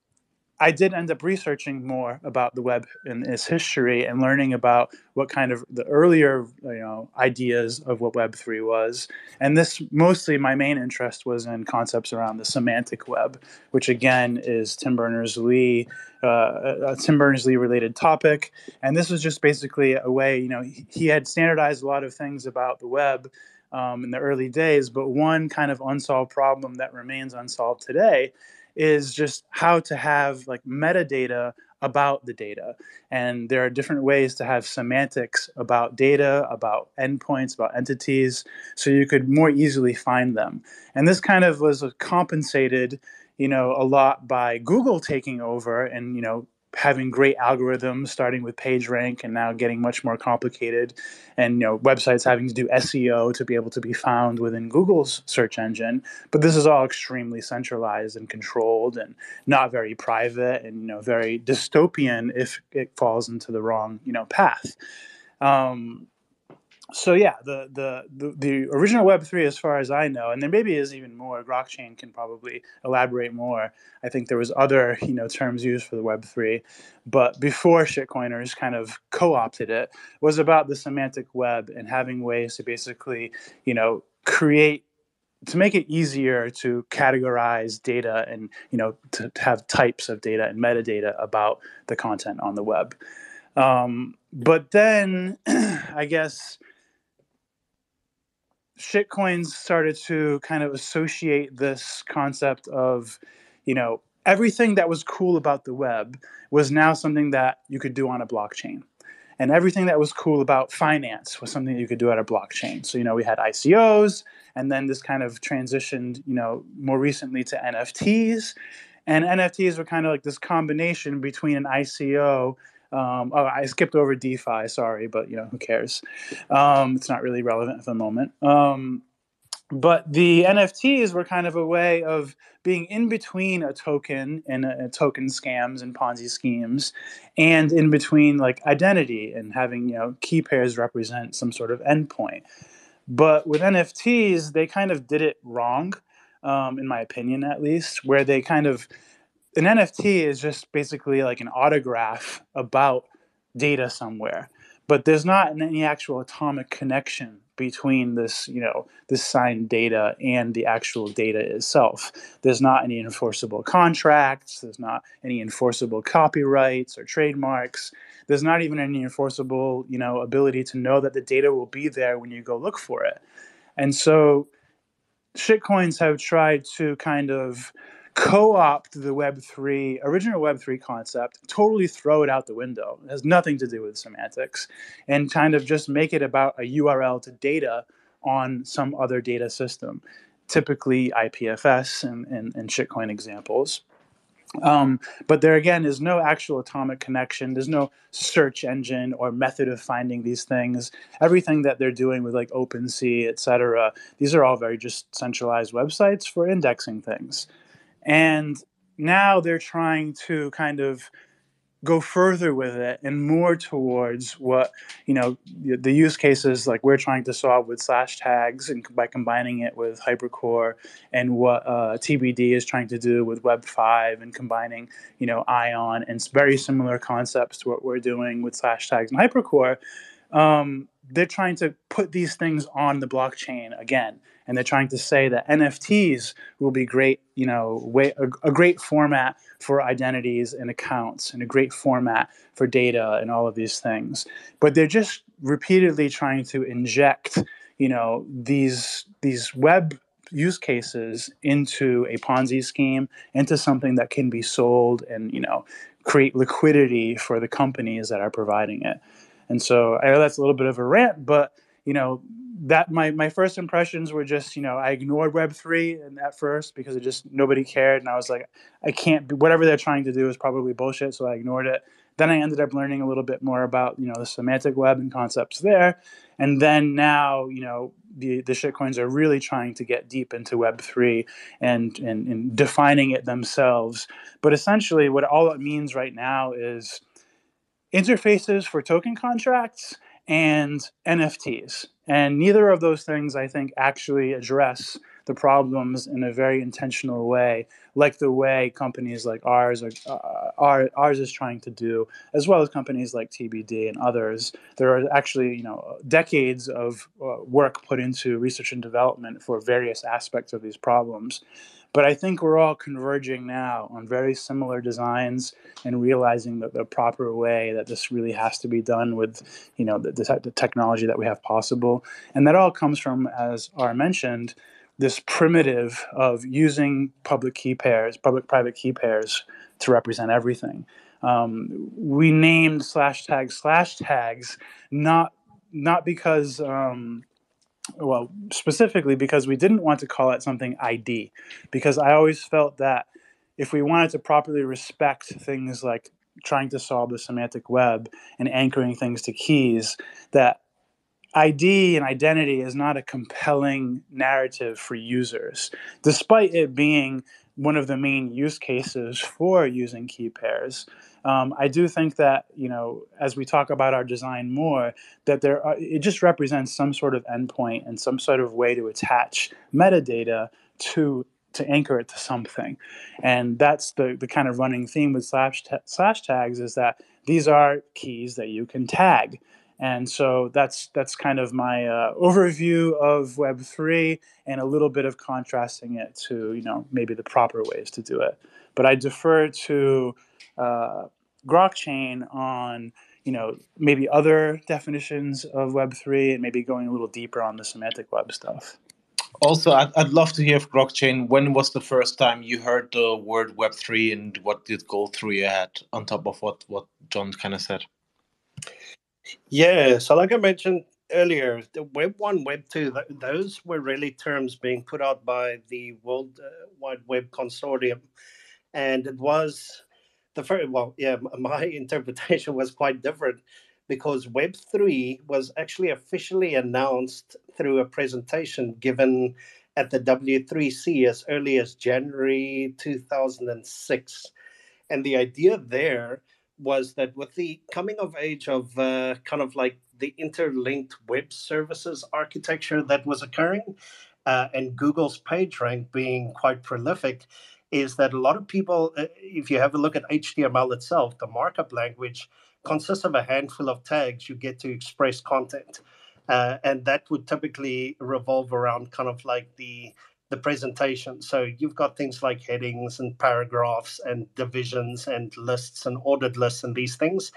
I did end up researching more about the web and its history and learning about what kind of the earlier you know ideas of what Web three was. And this mostly my main interest was in concepts around the semantic web, which again is Tim Berners Lee, uh, a Tim Berners Lee related topic. And this was just basically a way you know he, he had standardized a lot of things about the web. Um, in the early days, but one kind of unsolved problem that remains unsolved today is just how to have like metadata about the data. And there are different ways to have semantics about data, about endpoints, about entities, so you could more easily find them. And this kind of was uh, compensated, you know, a lot by Google taking over and, you know, having great algorithms starting with PageRank and now getting much more complicated and you know websites having to do SEO to be able to be found within Google's search engine. But this is all extremely centralized and controlled and not very private and you know very dystopian if it falls into the wrong you know path. Um, so yeah, the, the, the the original Web three, as far as I know, and there maybe is even more. Grokchain can probably elaborate more. I think there was other you know terms used for the Web three, but before shitcoiners kind of co-opted it, was about the semantic web and having ways to basically you know create to make it easier to categorize data and you know to, to have types of data and metadata about the content on the web. Um, but then I guess shitcoins started to kind of associate this concept of, you know, everything that was cool about the web was now something that you could do on a blockchain. And everything that was cool about finance was something that you could do at a blockchain. So, you know, we had ICOs, and then this kind of transitioned, you know, more recently to NFTs. And NFTs were kind of like this combination between an ICO um, oh, I skipped over DeFi. Sorry, but you know who cares? Um, it's not really relevant at the moment. Um, but the NFTs were kind of a way of being in between a token and a, a token scams and Ponzi schemes, and in between like identity and having you know key pairs represent some sort of endpoint. But with NFTs, they kind of did it wrong, um, in my opinion, at least, where they kind of an NFT is just basically like an autograph about data somewhere, but there's not any actual atomic connection between this, you know, this signed data and the actual data itself. There's not any enforceable contracts. There's not any enforceable copyrights or trademarks. There's not even any enforceable, you know, ability to know that the data will be there when you go look for it. And so, shitcoins have tried to kind of co-opt the web3 original web3 concept totally throw it out the window. It has nothing to do with semantics and kind of just make it about a url to data on some other data system typically ipfs and, and, and shitcoin examples. Um, but there again is no actual atomic connection. There's no search engine or method of finding these things. Everything that they're doing with like opensea etc these are all very just centralized websites for indexing things and now they're trying to kind of go further with it and more towards what you know the use cases like we're trying to solve with Slashtags and by combining it with hypercore and what uh, tbd is trying to do with web 5 and combining you know ion and very similar concepts to what we're doing with Slashtags and hypercore. Um, they're trying to put these things on the blockchain again and they're trying to say that NFTs will be great, you know, way, a, a, great format for identities and accounts, and a great format for data and all of these things. But they're just repeatedly trying to inject, you know, these these web use cases into a Ponzi scheme, into something that can be sold, and you know, create liquidity for the companies that are providing it. And so I know that's a little bit of a rant, but you know, that my my first impressions were just you know I ignored Web three and at first because it just nobody cared and I was like I can't be, whatever they're trying to do is probably bullshit so I ignored it. Then I ended up learning a little bit more about you know the semantic web and concepts there, and then now you know the the shitcoins are really trying to get deep into Web three and, and and defining it themselves. But essentially, what all it means right now is interfaces for token contracts and NFTs. And neither of those things, I think, actually address the problems in a very intentional way, like the way companies like ours are, uh, ours is trying to do, as well as companies like TBD and others. There are actually, you know, decades of uh, work put into research and development for various aspects of these problems. But I think we're all converging now on very similar designs and realizing that the proper way that this really has to be done with, you know, the, the technology that we have possible. And that all comes from, as Ar mentioned, this primitive of using public key pairs, public-private key pairs to represent everything. Um, we named Slashtags slash tags not not because um, well, specifically because we didn't want to call it something ID, because I always felt that if we wanted to properly respect things like trying to solve the semantic web and anchoring things to keys, that ID and identity is not a compelling narrative for users, despite it being one of the main use cases for using key pairs. Um, I do think that you know, as we talk about our design more, that there are, it just represents some sort of endpoint and some sort of way to attach metadata to to anchor it to something, and that's the the kind of running theme with slash ta- Slashtags is that these are keys that you can tag. And so that's that's kind of my uh, overview of Web three and a little bit of contrasting it to you know maybe the proper ways to do it. But I defer to uh, GrokChain on you know maybe other definitions of Web three and maybe going a little deeper on the semantic web stuff. Also, I'd, I'd love to hear from GrokChain. When was the first time you heard the word Web three, and what did go through your head on top of what what John kind of said? Yeah, so like I mentioned earlier, the Web 1, Web 2, th- those were really terms being put out by the World uh, Wide Web Consortium. And it was the first, well, yeah, my interpretation was quite different because Web 3 was actually officially announced through a presentation given at the W3C as early as January 2006. And the idea there was that with the coming of age of uh, kind of like the interlinked web services architecture that was occurring uh, and Google's PageRank being quite prolific, is that a lot of people, uh, if you have a look at HTML itself, the markup language consists of a handful of tags you get to express content. Uh, and that would typically revolve around kind of like the the presentation. So you've got things like headings and paragraphs and divisions and lists and ordered lists and these things.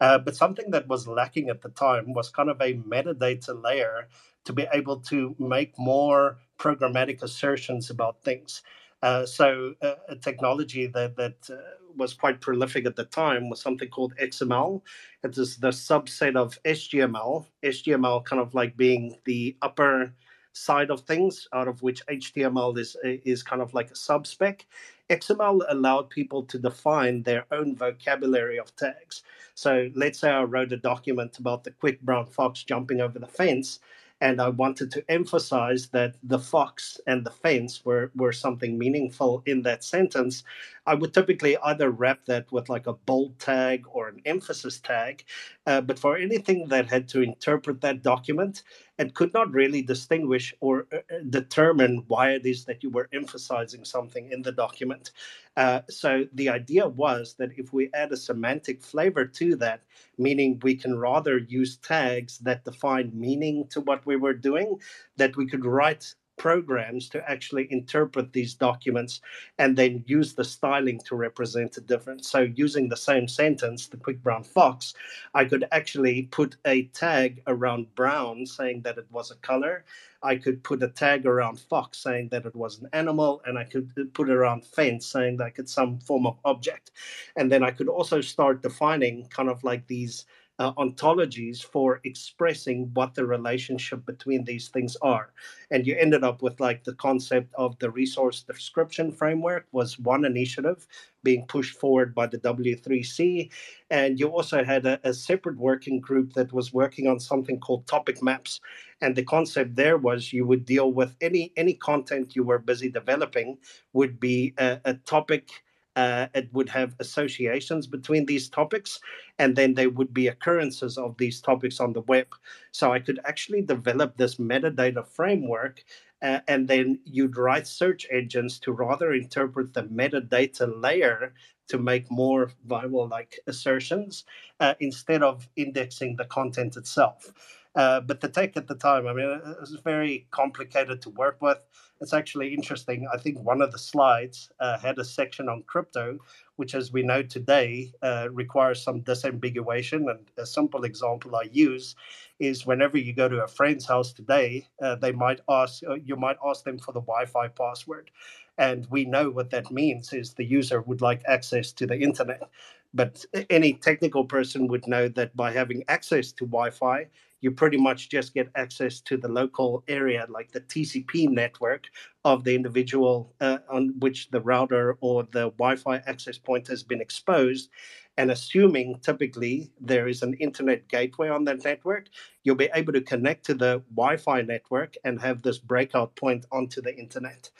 Uh, but something that was lacking at the time was kind of a metadata layer to be able to make more programmatic assertions about things. Uh, so uh, a technology that that uh, was quite prolific at the time was something called XML. It is the subset of HTML. HTML kind of like being the upper side of things, out of which HTML is is kind of like a subspec. XML allowed people to define their own vocabulary of tags. So let's say I wrote a document about the quick brown fox jumping over the fence, and I wanted to emphasize that the fox and the fence were, were something meaningful in that sentence, I would typically either wrap that with like a bold tag or an emphasis tag. Uh, but for anything that had to interpret that document, and could not really distinguish or uh, uh, determine why it is that you were emphasizing something in the document. Uh, so the idea was that if we add a semantic flavor to that, meaning we can rather use tags that define meaning to what we were doing, that we could write programs to actually interpret these documents and then use the styling to represent a difference. So, using the same sentence, the quick brown fox, I could actually put a tag around brown saying that it was a color. I could put a tag around fox saying that it was an animal, and I could uh, put around fence saying like it's some form of object. And then I could also start defining kind of like these uh, ontologies for expressing what the relationship between these things are. And you ended up with like the concept of the resource description framework was one initiative being pushed forward by the W3C. And you also had a, a separate working group that was working on something called topic maps. And the concept there was you would deal with any any content you were busy developing would be a, a topic uh, it would have associations between these topics, and then there would be occurrences of these topics on the web. So I could actually develop this metadata framework, uh, and then you'd write search engines to rather interpret the metadata layer to make more viable like assertions uh, instead of indexing the content itself. Uh, but the tech at the time, I mean, it was very complicated to work with. It's actually interesting. I think one of the slides uh, had a section on crypto, which, as we know today, uh, requires some disambiguation. And a simple example I use is whenever you go to a friend's house today, uh, they might ask uh, you might ask them for the Wi-Fi password, and we know what that means is the user would like access to the internet. But any technical person would know that by having access to Wi Fi, you pretty much just get access to the local area, like the TCP network of the individual uh, on which the router or the Wi Fi access point has been exposed. And assuming typically there is an internet gateway on that network, you'll be able to connect to the Wi Fi network and have this breakout point onto the internet.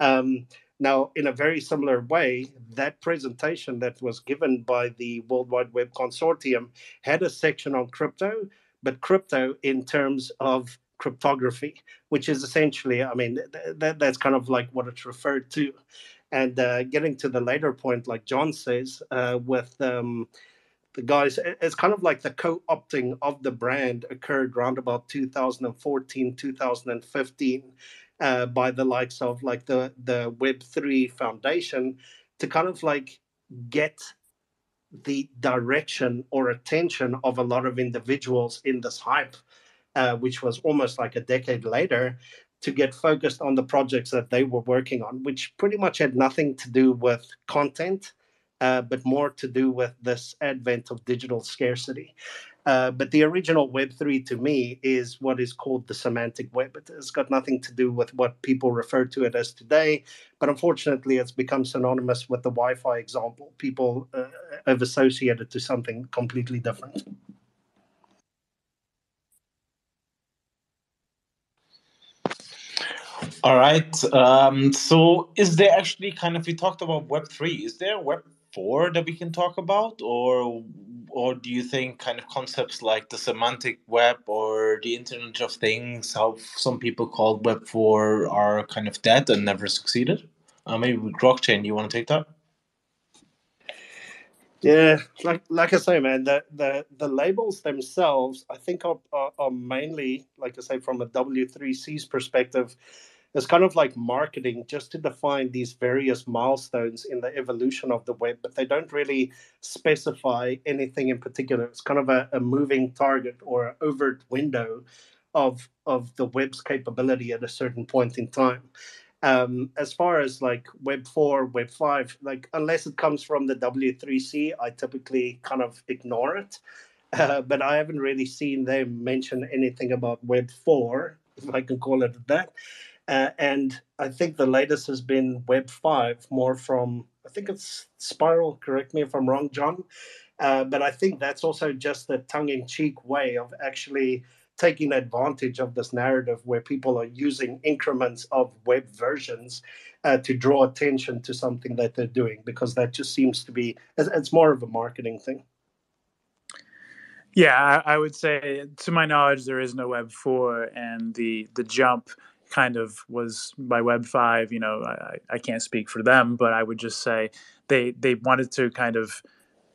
Um, Now, in a very similar way, that presentation that was given by the World Wide Web Consortium had a section on crypto, but crypto in terms of cryptography, which is essentially, I mean, that, that's kind of like what it's referred to. And uh, getting to the later point, like John says, uh, with um, the guys, it's kind of like the co opting of the brand occurred around about 2014, 2015. Uh, by the likes of like the the Web3 Foundation to kind of like get the direction or attention of a lot of individuals in this hype, uh, which was almost like a decade later, to get focused on the projects that they were working on, which pretty much had nothing to do with content, uh, but more to do with this advent of digital scarcity. Uh, but the original Web3 to me is what is called the semantic web. It has got nothing to do with what people refer to it as today. But unfortunately, it's become synonymous with the Wi Fi example. People uh, have associated to something completely different. All right. Um, so, is there actually kind of, we talked about Web3, is there Web 4 that we can talk about? Or or do you think kind of concepts like the semantic web or the internet of things how some people call web 4 are kind of dead and never succeeded uh, maybe with Grokchain you want to take that yeah like like i say man the the, the labels themselves i think are, are, are mainly like i say from a w3c's perspective it's kind of like marketing just to define these various milestones in the evolution of the web, but they don't really specify anything in particular. It's kind of a, a moving target or an Overton window of of the web's capability at a certain point in time. Um, as far as like Web four, Web five, like unless it comes from the W3C, I typically kind of ignore it. Uh, but I haven't really seen them mention anything about Web four, if I can call it that. Uh, and I think the latest has been Web 5, more from, I think it's Spiral, correct me if I'm wrong, John. Uh, but I think that's also just a tongue in cheek way of actually taking advantage of this narrative where people are using increments of web versions uh, to draw attention to something that they're doing because that just seems to be, it's more of a marketing thing. Yeah, I, would say, to my knowledge, there is no Web four, and the the jump kind of was by Web five. You know, I, I can't speak for them, but I would just say they they wanted to kind of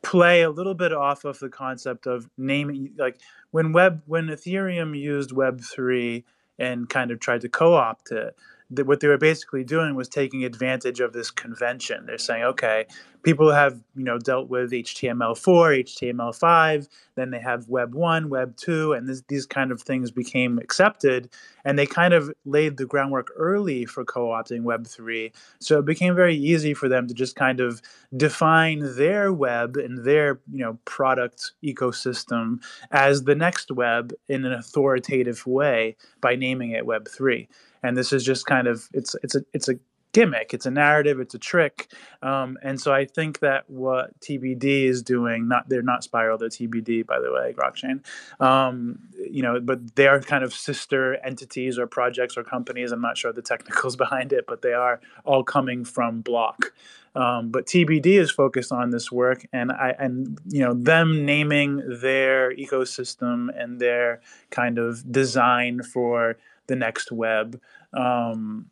play a little bit off of the concept of naming like when web when ethereum used web 3 and kind of tried to co-opt it that what they were basically doing was taking advantage of this convention. They're saying, okay, people have you know dealt with HTML4, HTML5, then they have Web 1, Web 2, and this, these kind of things became accepted, and they kind of laid the groundwork early for co-opting Web 3. So it became very easy for them to just kind of define their web and their you know product ecosystem as the next web in an authoritative way by naming it Web 3 and this is just kind of it's it's a it's a gimmick it's a narrative it's a trick. Um, and so i think that what tbd is doing not they're not spiral they're tbd by the way Grokchain. Um, you know but they are kind of sister entities or projects or companies. I'm not sure the technicals behind it but they are all coming from block. Um, but TBD is focused on this work, and I and you know them naming their ecosystem and their kind of design for the next web um,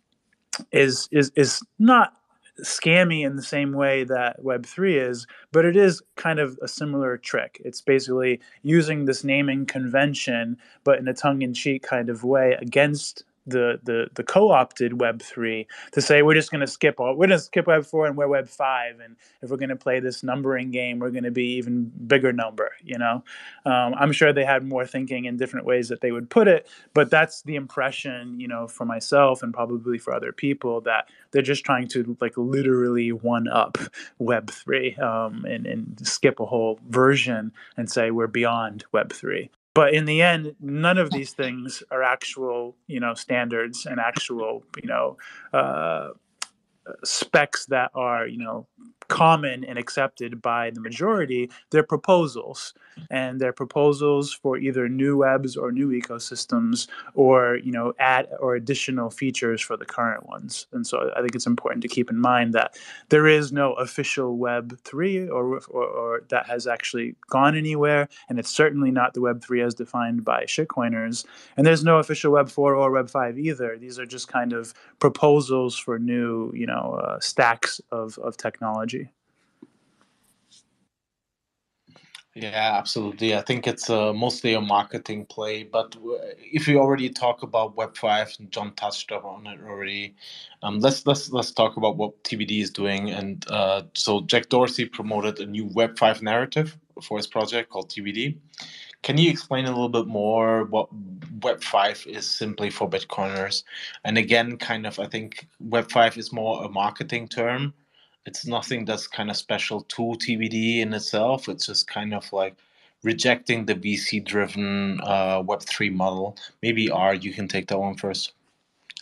is is is not scammy in the same way that web3 is but it is kind of a similar trick. It's basically using this naming convention but in a tongue-in-cheek kind of way against the the the co-opted Web three to say we're just going to skip all we're going to skip Web four and we're Web five, and if we're going to play this numbering game, we're going to be even bigger number. You know, um, I'm sure they had more thinking in different ways that they would put it, but that's the impression you know for myself and probably for other people that they're just trying to like literally one up Web three um, and and skip a whole version and say we're beyond Web three but in the end none of these things are actual you know standards and actual you know uh, specs that are you know common and accepted by the majority, they're proposals, and they're proposals for either new webs or new ecosystems, or you know, add or additional features for the current ones. And so, I think it's important to keep in mind that there is no official Web three or, or, or that has actually gone anywhere, and it's certainly not the Web three as defined by shitcoiners. And there's no official Web four or Web five either. These are just kind of proposals for new, you know, uh, stacks of of technology. Yeah, absolutely. I think it's uh, mostly a marketing play. But if we already talk about Web five, and John touched on it already, um, let's let's let's talk about what TBD is doing. And uh, so Jack Dorsey promoted a new Web five narrative for his project called TBD. Can you explain a little bit more what Web five is simply for Bitcoiners? And again, kind of, I think Web five is more a marketing term it's nothing that's kind of special to TBD in itself. It's just kind of like rejecting the VC driven uh, Web3 model. Maybe Ar, you can take that one first.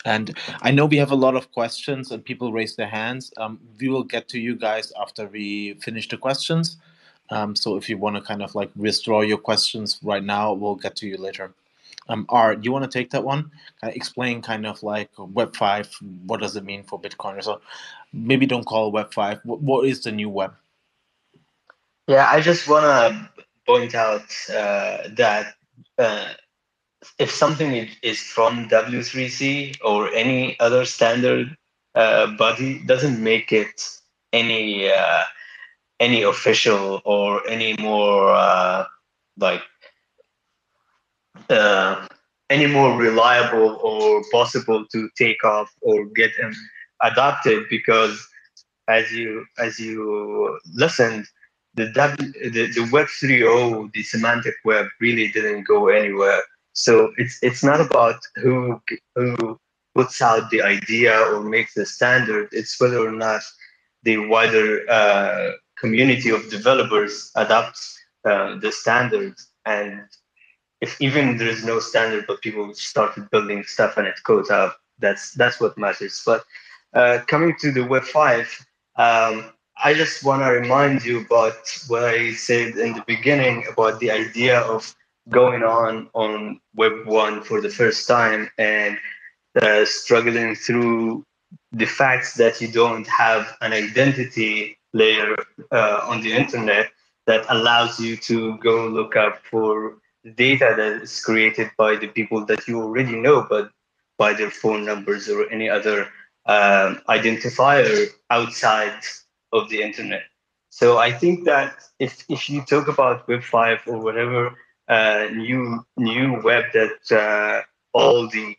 And I know we have a lot of questions and people raise their hands. Um, we will get to you guys after we finish the questions. Um, so if you want to kind of like withdraw your questions right now, we'll get to you later. Um, do you want to take that one? Uh, explain kind of like Web five. What does it mean for Bitcoin? So maybe don't call Web five. What, what is the new web? Yeah, I just want to point out uh, that uh, if something is from W3C or any other standard uh, body, doesn't make it any uh, any official or any more uh, like uh, any more reliable or possible to take off or get them adopted because as you as you listened the w, the, the web 3.0 the semantic web really didn't go anywhere. So it's it's not about who who puts out the idea or makes the standard. It's whether or not the wider uh, community of developers adopts uh, the standard and if even there is no standard, but people started building stuff and it goes up, that's that's what matters. But uh, coming to the Web five, um, I just want to remind you about what I said in the beginning about the idea of going on on Web one for the first time and uh, struggling through the facts that you don't have an identity layer uh, on the internet that allows you to go look up for data that is created by the people that you already know, but by their phone numbers or any other um, identifier outside of the internet. So I think that if, if you talk about Web five or whatever uh, new new web that uh, all the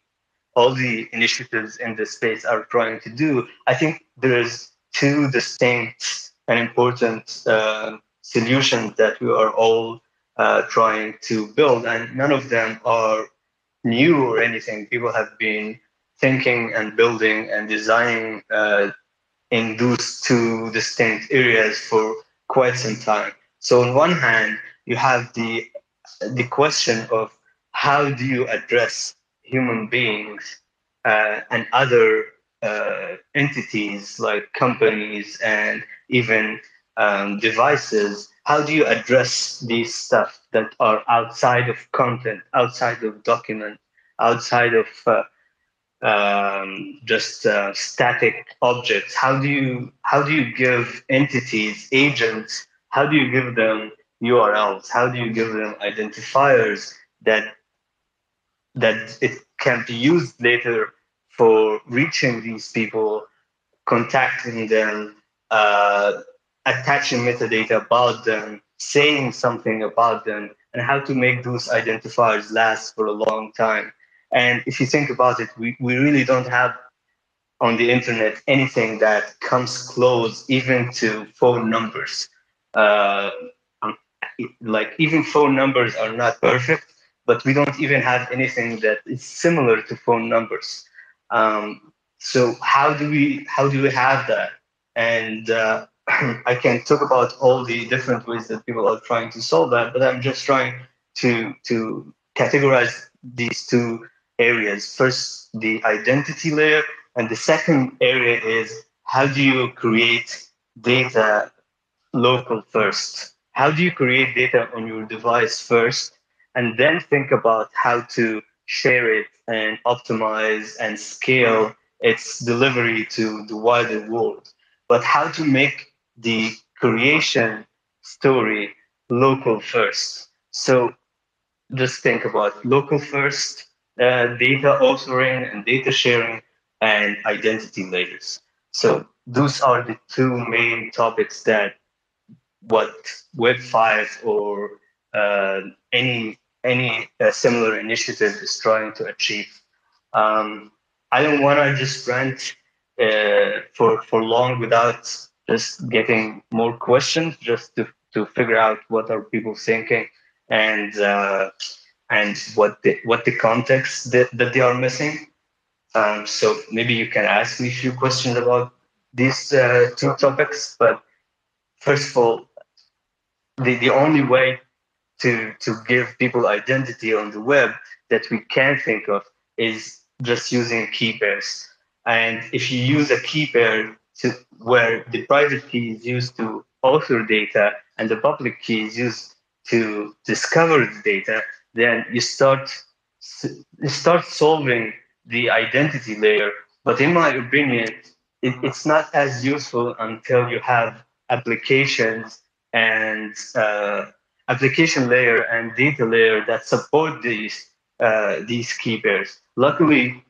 all the initiatives in the space are trying to do, I think there's two distinct and important uh, solutions that we are all uh, trying to build, and none of them are new or anything. People have been thinking and building and designing uh, in those two distinct areas for quite some time. So on one hand, you have the the question of how do you address human beings uh, and other uh, entities like companies and even um, devices how do you address these stuff that are outside of content, outside of document, outside of uh, um, just uh, static objects? How do you how do you give entities, agents? How do you give them URLs? How do you give them identifiers that that it can be used later for reaching these people, contacting them, uh, attaching metadata about them, saying something about them, and how to make those identifiers last for a long time. And if you think about it, we, we really don't have on the internet anything that comes close even to phone numbers. Uh, um, like even phone numbers are not perfect, but we don't even have anything that is similar to phone numbers. Um, so how do we how do we have that? And uh, I can talk about all the different ways that people are trying to solve that, but I'm just trying to to categorize these two areas. First, the identity layer, and the second area is how do you create data local first? How do you create data on your device first and then think about how to share it and optimize and scale its delivery to the wider world? But how to make the creation story local first? So just think about local first, uh, data authoring and data sharing, and identity layers. So those are the two main topics that what Web5 or uh, any any uh, similar initiative is trying to achieve. Um, I don't want to just rant uh, for for long without just getting more questions, just to to figure out what are people thinking and uh, and what the what the context that, that they are missing. Um, so maybe you can ask me a few questions about these uh, two topics. But first of all, the, the only way to to give people identity on the web that we can think of is just using key pairs. And if you use a key pair to where the private key is used to author data and the public key is used to discover the data, then you start you start solving the identity layer. But in my opinion, it, it's not as useful until you have applications and uh, application layer and data layer that support these uh, these key pairs. Luckily,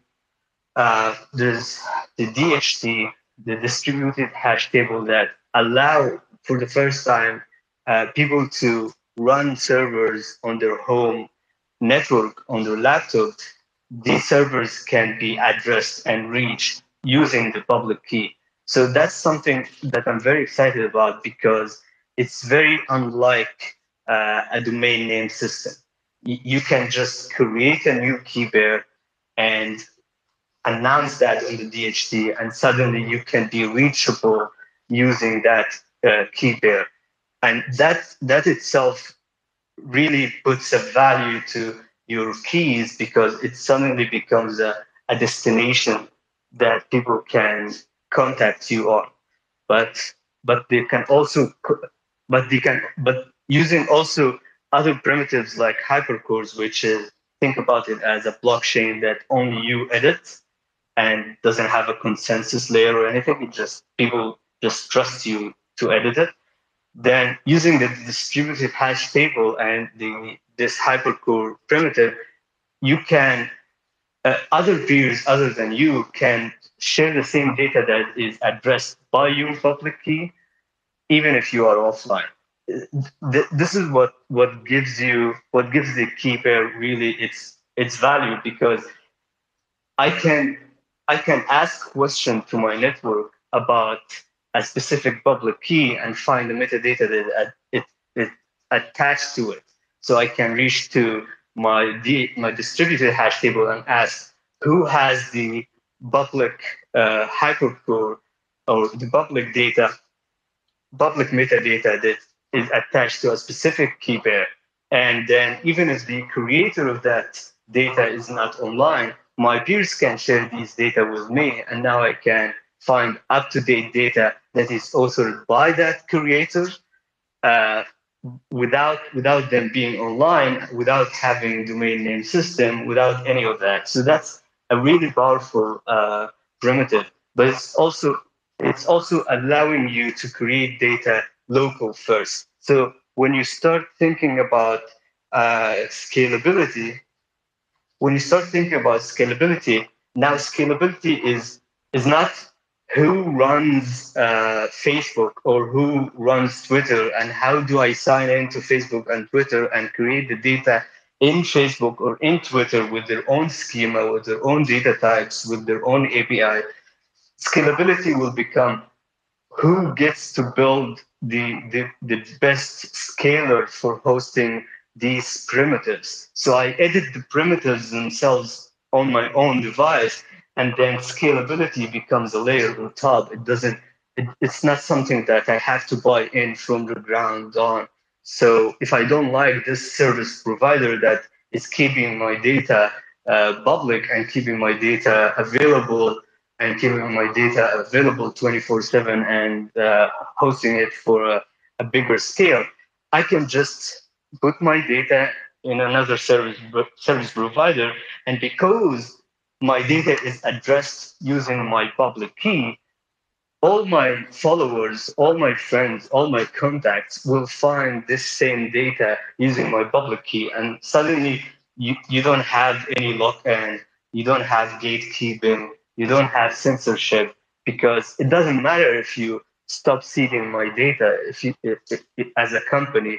uh, there's the DHT, the distributed hash table that allow for the first time uh, people to run servers on their home network on their laptop, these servers can be addressed and reached using the public key. So that's something that I'm very excited about because it's very unlike uh, a domain name system. You can just create a new key pair and announce that on the DHT, and suddenly you can be reachable using that uh, key pair. And that, that itself really puts a value to your keys because it suddenly becomes a, a destination that people can contact you on. But but they can also but they can but using also other primitives like hypercores, which is think about it as a blockchain that only you edit and doesn't have a consensus layer or anything. It just people just trust you to edit it then using the distributed hash table and the this hypercore primitive, you can uh, other peers other than you can share the same data that is addressed by your public key, even if you are offline. This is what what gives you what gives the key pair really its its value because I can I can ask question to my network about a specific public key and find the metadata that it, it attached to it. So I can reach to my my distributed hash table and ask who has the public uh, hypercore or the public data, public metadata that is attached to a specific key pair. And then even if the creator of that data is not online, my peers can share these data with me, and now I can find up-to-date data that is authored by that creator uh, without without them being online, without having domain name system, without any of that. So that's a really powerful uh, primitive. But it's also it's also allowing you to create data local first. So when you start thinking about uh, scalability, when you start thinking about scalability, now scalability is is not who runs uh, Facebook or who runs Twitter, and how do I sign into Facebook and Twitter and create the data in Facebook or in Twitter with their own schema, with their own data types, with their own API. Scalability will become who gets to build the, the, the best scaler for hosting these primitives. So I edit the primitives themselves on my own device and then scalability becomes a layer on top. It doesn't. It, it's not something that I have to buy in from the ground on. So if I don't like this service provider that is keeping my data uh, public and keeping my data available and keeping my data available 24/7 and uh, hosting it for a, a bigger scale, I can just put my data in another service service provider, and because my data is addressed using my public key, all my followers, all my friends, all my contacts will find this same data using my public key. And suddenly you, you don't have any lock in, you don't have gatekeeping, you don't have censorship because it doesn't matter if you stop seeding my data if you, if, if, as a company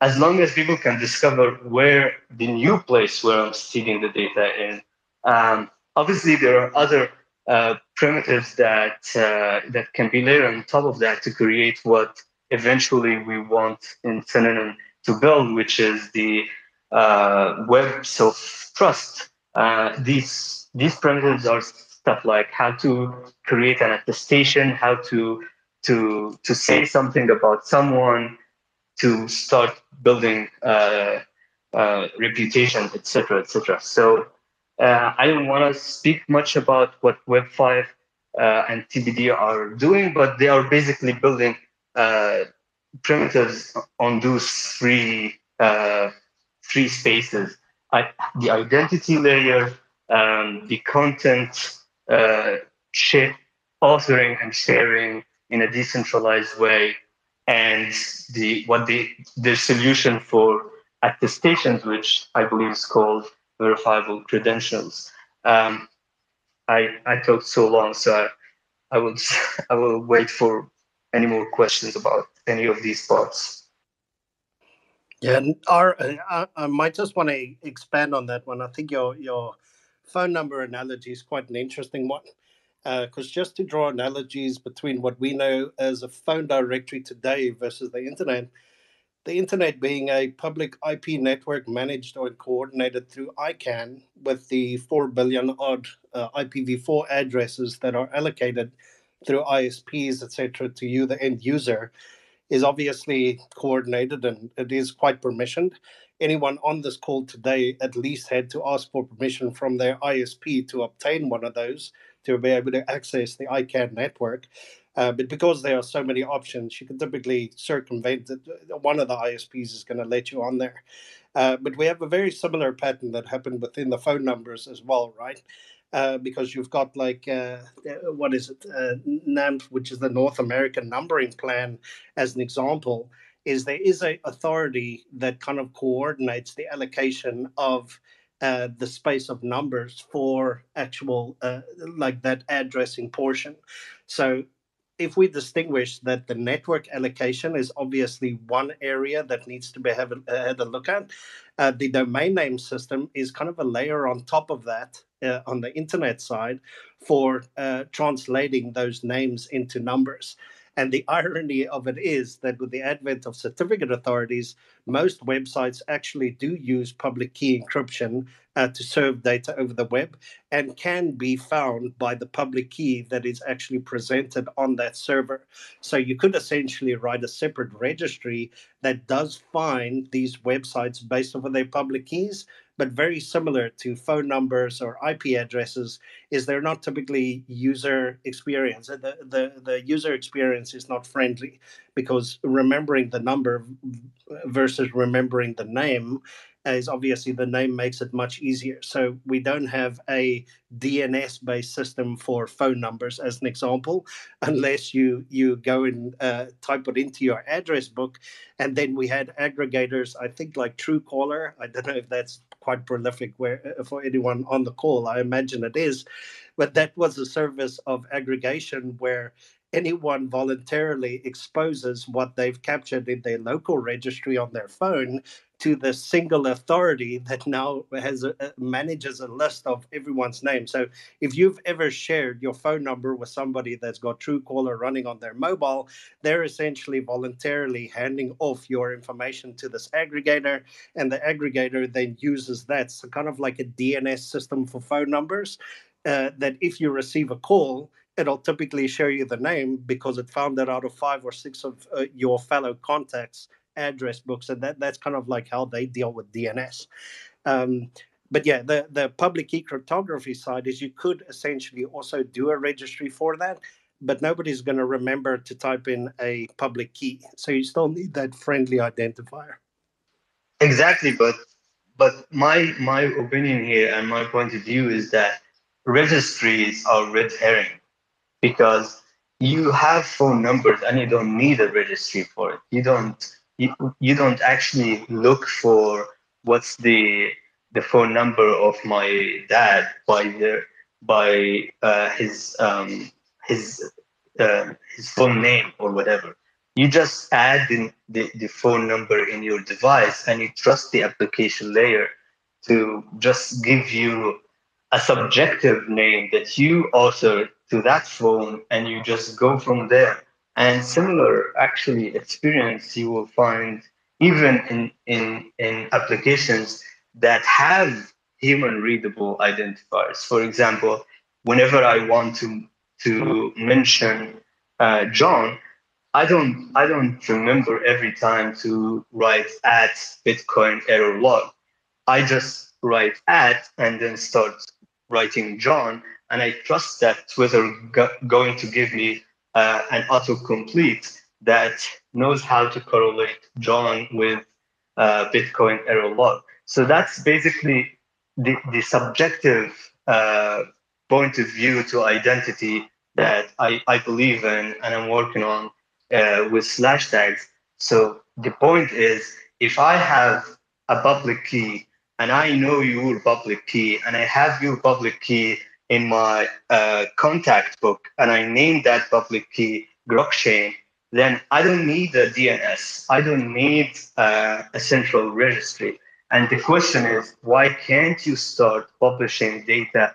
as long as people can discover where the new place where i'm seeding the data in um, obviously there are other uh, primitives that uh, that can be layered on top of that to create what eventually we want in Synonym to build, which is the uh, webs of trust. Uh, these these primitives are stuff like how to create an attestation, how to to to say something about someone, to start building uh, uh, reputation, etc., etc. So uh, I don't want to speak much about what Web5 uh, and TBD are doing, but they are basically building uh, primitives on those three uh, three spaces: I, the identity layer, um, the content share, authoring and sharing in a decentralized way, and the what the the solution for attestations, which I believe is called verifiable credentials. Um, I I talked so long, so I, I will I will wait for any more questions about any of these parts. Yeah, Ar, I, I might just want to expand on that one. I think your your phone number analogy is quite an interesting one because uh, just to draw analogies between what we know as a phone directory today versus the internet, the internet being a public IP network managed or coordinated through ICANN with the 4 billion odd uh, IPv4 addresses that are allocated through ISPs, etc., to you, the end user, is obviously coordinated and it is quite permissioned. Anyone on this call today at least had to ask for permission from their ISP to obtain one of those to be able to access the ICANN network. Uh, but because there are so many options, you can typically circumvent that one of the ISPs is going to let you on there. Uh, but we have a very similar pattern that happened within the phone numbers as well, right? Uh, because you've got like uh, what is it, uh, NANP, which is the North American Numbering Plan, as an example, is there is a authority that kind of coordinates the allocation of uh, the space of numbers for actual uh, like that addressing portion. So if we distinguish that the network allocation is obviously one area that needs to be have a, had a look at, uh, the domain name system is kind of a layer on top of that uh, on the internet side for uh, translating those names into numbers. And the irony of it is that with the advent of certificate authorities, most websites actually do use public key encryption uh, to serve data over the web and can be found by the public key that is actually presented on that server. So you could essentially write a separate registry that does find these websites based on their public keys but very similar to phone numbers or IP addresses, is they're not typically user experience. The, the, the user experience is not friendly because remembering the number versus remembering the name is obviously the name makes it much easier. So we don't have a DNS based system for phone numbers, as an example, unless you you go and uh, type it into your address book. And then we had aggregators, I think like Truecaller. I don't know if that's quite prolific where, uh, for anyone on the call. I imagine it is. But that was a service of aggregation where anyone voluntarily exposes what they've captured in their local registry on their phone to the single authority that now has a, manages a list of everyone's name. So if you've ever shared your phone number with somebody that's got Truecaller running on their mobile, they're essentially voluntarily handing off your information to this aggregator, and the aggregator then uses that. So kind of like a DNS system for phone numbers. Uh, that if you receive a call, it'll typically show you the name because it found that out of five or six of uh, your fellow contacts address books and that that's kind of like how they deal with dns um, but yeah, the, the public key cryptography side is you could essentially also do a registry for that, but nobody's going to remember to type in a public key. So you still need that friendly identifier. Exactly, but but my my opinion here and my point of view is that registries are red herring because you have phone numbers and you don't need a registry for it. You don't you, you don't actually look for what's the the phone number of my dad by the by uh, his um, his uh, his phone name or whatever. You just add in the, the phone number in your device and you trust the application layer to just give you a subjective name that you author to that phone and you just go from there. And similar actually experience you will find even in, in, in applications that have human readable identifiers. For example, whenever I want to to mention uh, John, I don't I don't remember every time to write at Bitcoin error log. I just write at and then start writing John, and I trust that Twitter go- going to give me uh, an autocomplete that knows how to correlate John with uh, Bitcoin error log. So that's basically the, the subjective uh, point of view to identity that I, I believe in and I'm working on uh, with Slashtags. So the point is, if I have a public key and I know your public key and I have your public key in my uh, contact book and I name that public key Grokchain, then I don't need a DNS. I don't need uh, a central registry. And the question is, why can't you start publishing data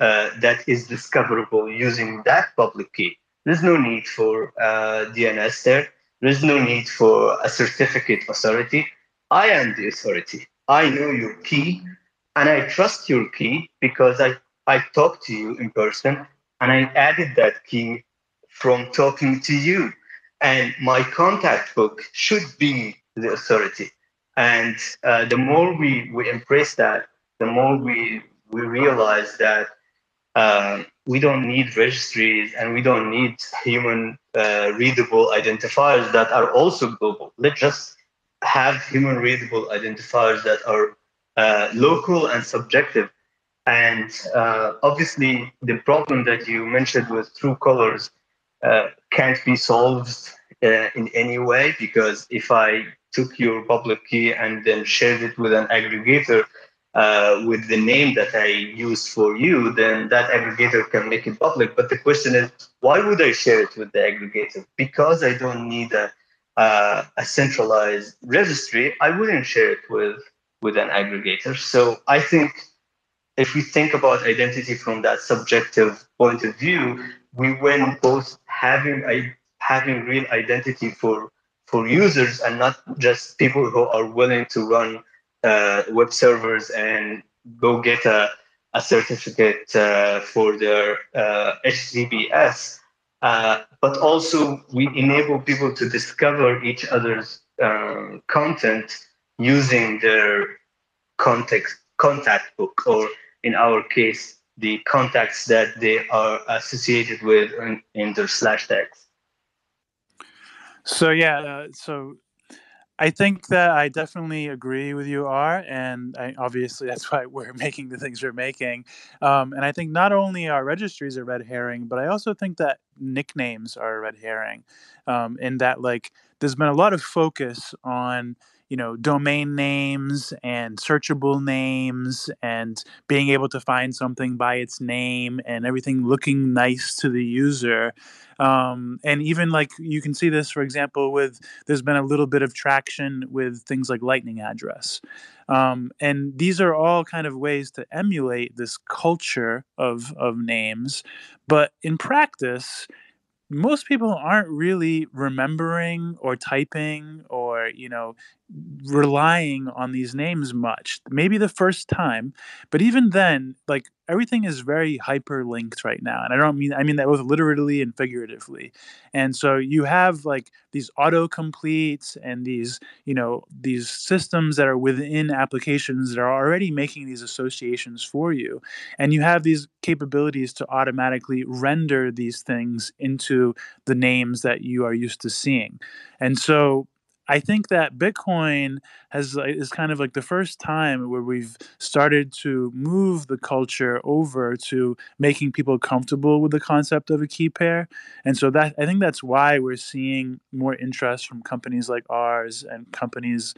uh, that is discoverable using that public key? There's no need for uh, DNS there. There's no need for a certificate authority. I am the authority. I know your key and I trust your key because I, I talked to you in person and I added that key from talking to you. And my contact book should be the authority. And uh, the more we, we embrace that, the more we, we realize that uh, we don't need registries and we don't need human uh, readable identifiers that are also global. Let's just have human readable identifiers that are uh, local and subjective. And uh, obviously, the problem that you mentioned with Truecaller uh, can't be solved uh, in any way because if I took your public key and then shared it with an aggregator, uh, with the name that I use for you, then that aggregator can make it public. But the question is, why would I share it with the aggregator? Because I don't need a, a centralized registry, I wouldn't share it with, with an aggregator. So I think if we think about identity from that subjective point of view, we win both having a having real identity for for users and not just people who are willing to run uh, web servers and go get a, a certificate uh, for their uh, HTTPS. Uh, but also, we enable people to discover each other's um, content using their context contact book, or in our case, the contacts that they are associated with in, in their Slashtags. So yeah, uh, so I think that I definitely agree with you, Ar, and I, obviously that's why we're making the things we're making. Um, and I think not only our registries are red herring, but I also think that nicknames are a red herring. Um, in that, like, there's been a lot of focus on you know domain names and searchable names and being able to find something by its name and everything looking nice to the user um, and even like you can see this for example with there's been a little bit of traction with things like lightning address um, and these are all kind of ways to emulate this culture of of names but in practice most people aren't really remembering or typing or you know, relying on these names much. Maybe the first time, but even then, like everything is very hyperlinked right now. And I don't mean I mean that both literally and figuratively. And so you have like these auto completes and these, you know, these systems that are within applications that are already making these associations for you. And you have these capabilities to automatically render these things into the names that you are used to seeing. And so I think that Bitcoin has is kind of like the first time where we've started to move the culture over to making people comfortable with the concept of a key pair, and so that I think that's why we're seeing more interest from companies like ours and companies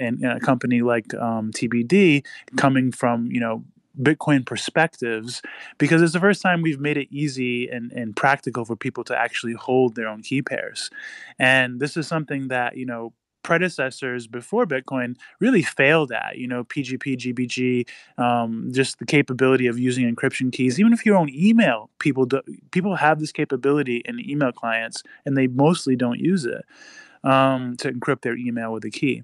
and a company like um, TBD coming from you know Bitcoin perspectives because it's the first time we've made it easy and, and practical for people to actually hold their own key pairs. And this is something that, you know, predecessors before Bitcoin really failed at. You know, PGP, GPG, um, just the capability of using encryption keys. Even if your own email, people do, people have this capability in email clients, and they mostly don't use it um, to encrypt their email with a key.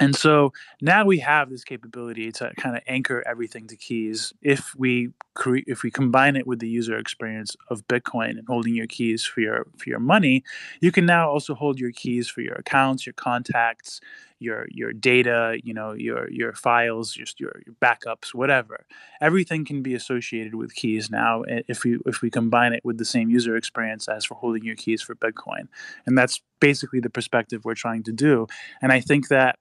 And so now we have this capability to kind of anchor everything to keys if we cre- if we combine it with the user experience of Bitcoin and holding your keys for your for your money, you can now also hold your keys for your accounts, your contacts, your your data, you know, your your files, just your, your backups, whatever. Everything can be associated with keys now if we if we combine it with the same user experience as for holding your keys for Bitcoin. And that's basically the perspective we're trying to do. And I think that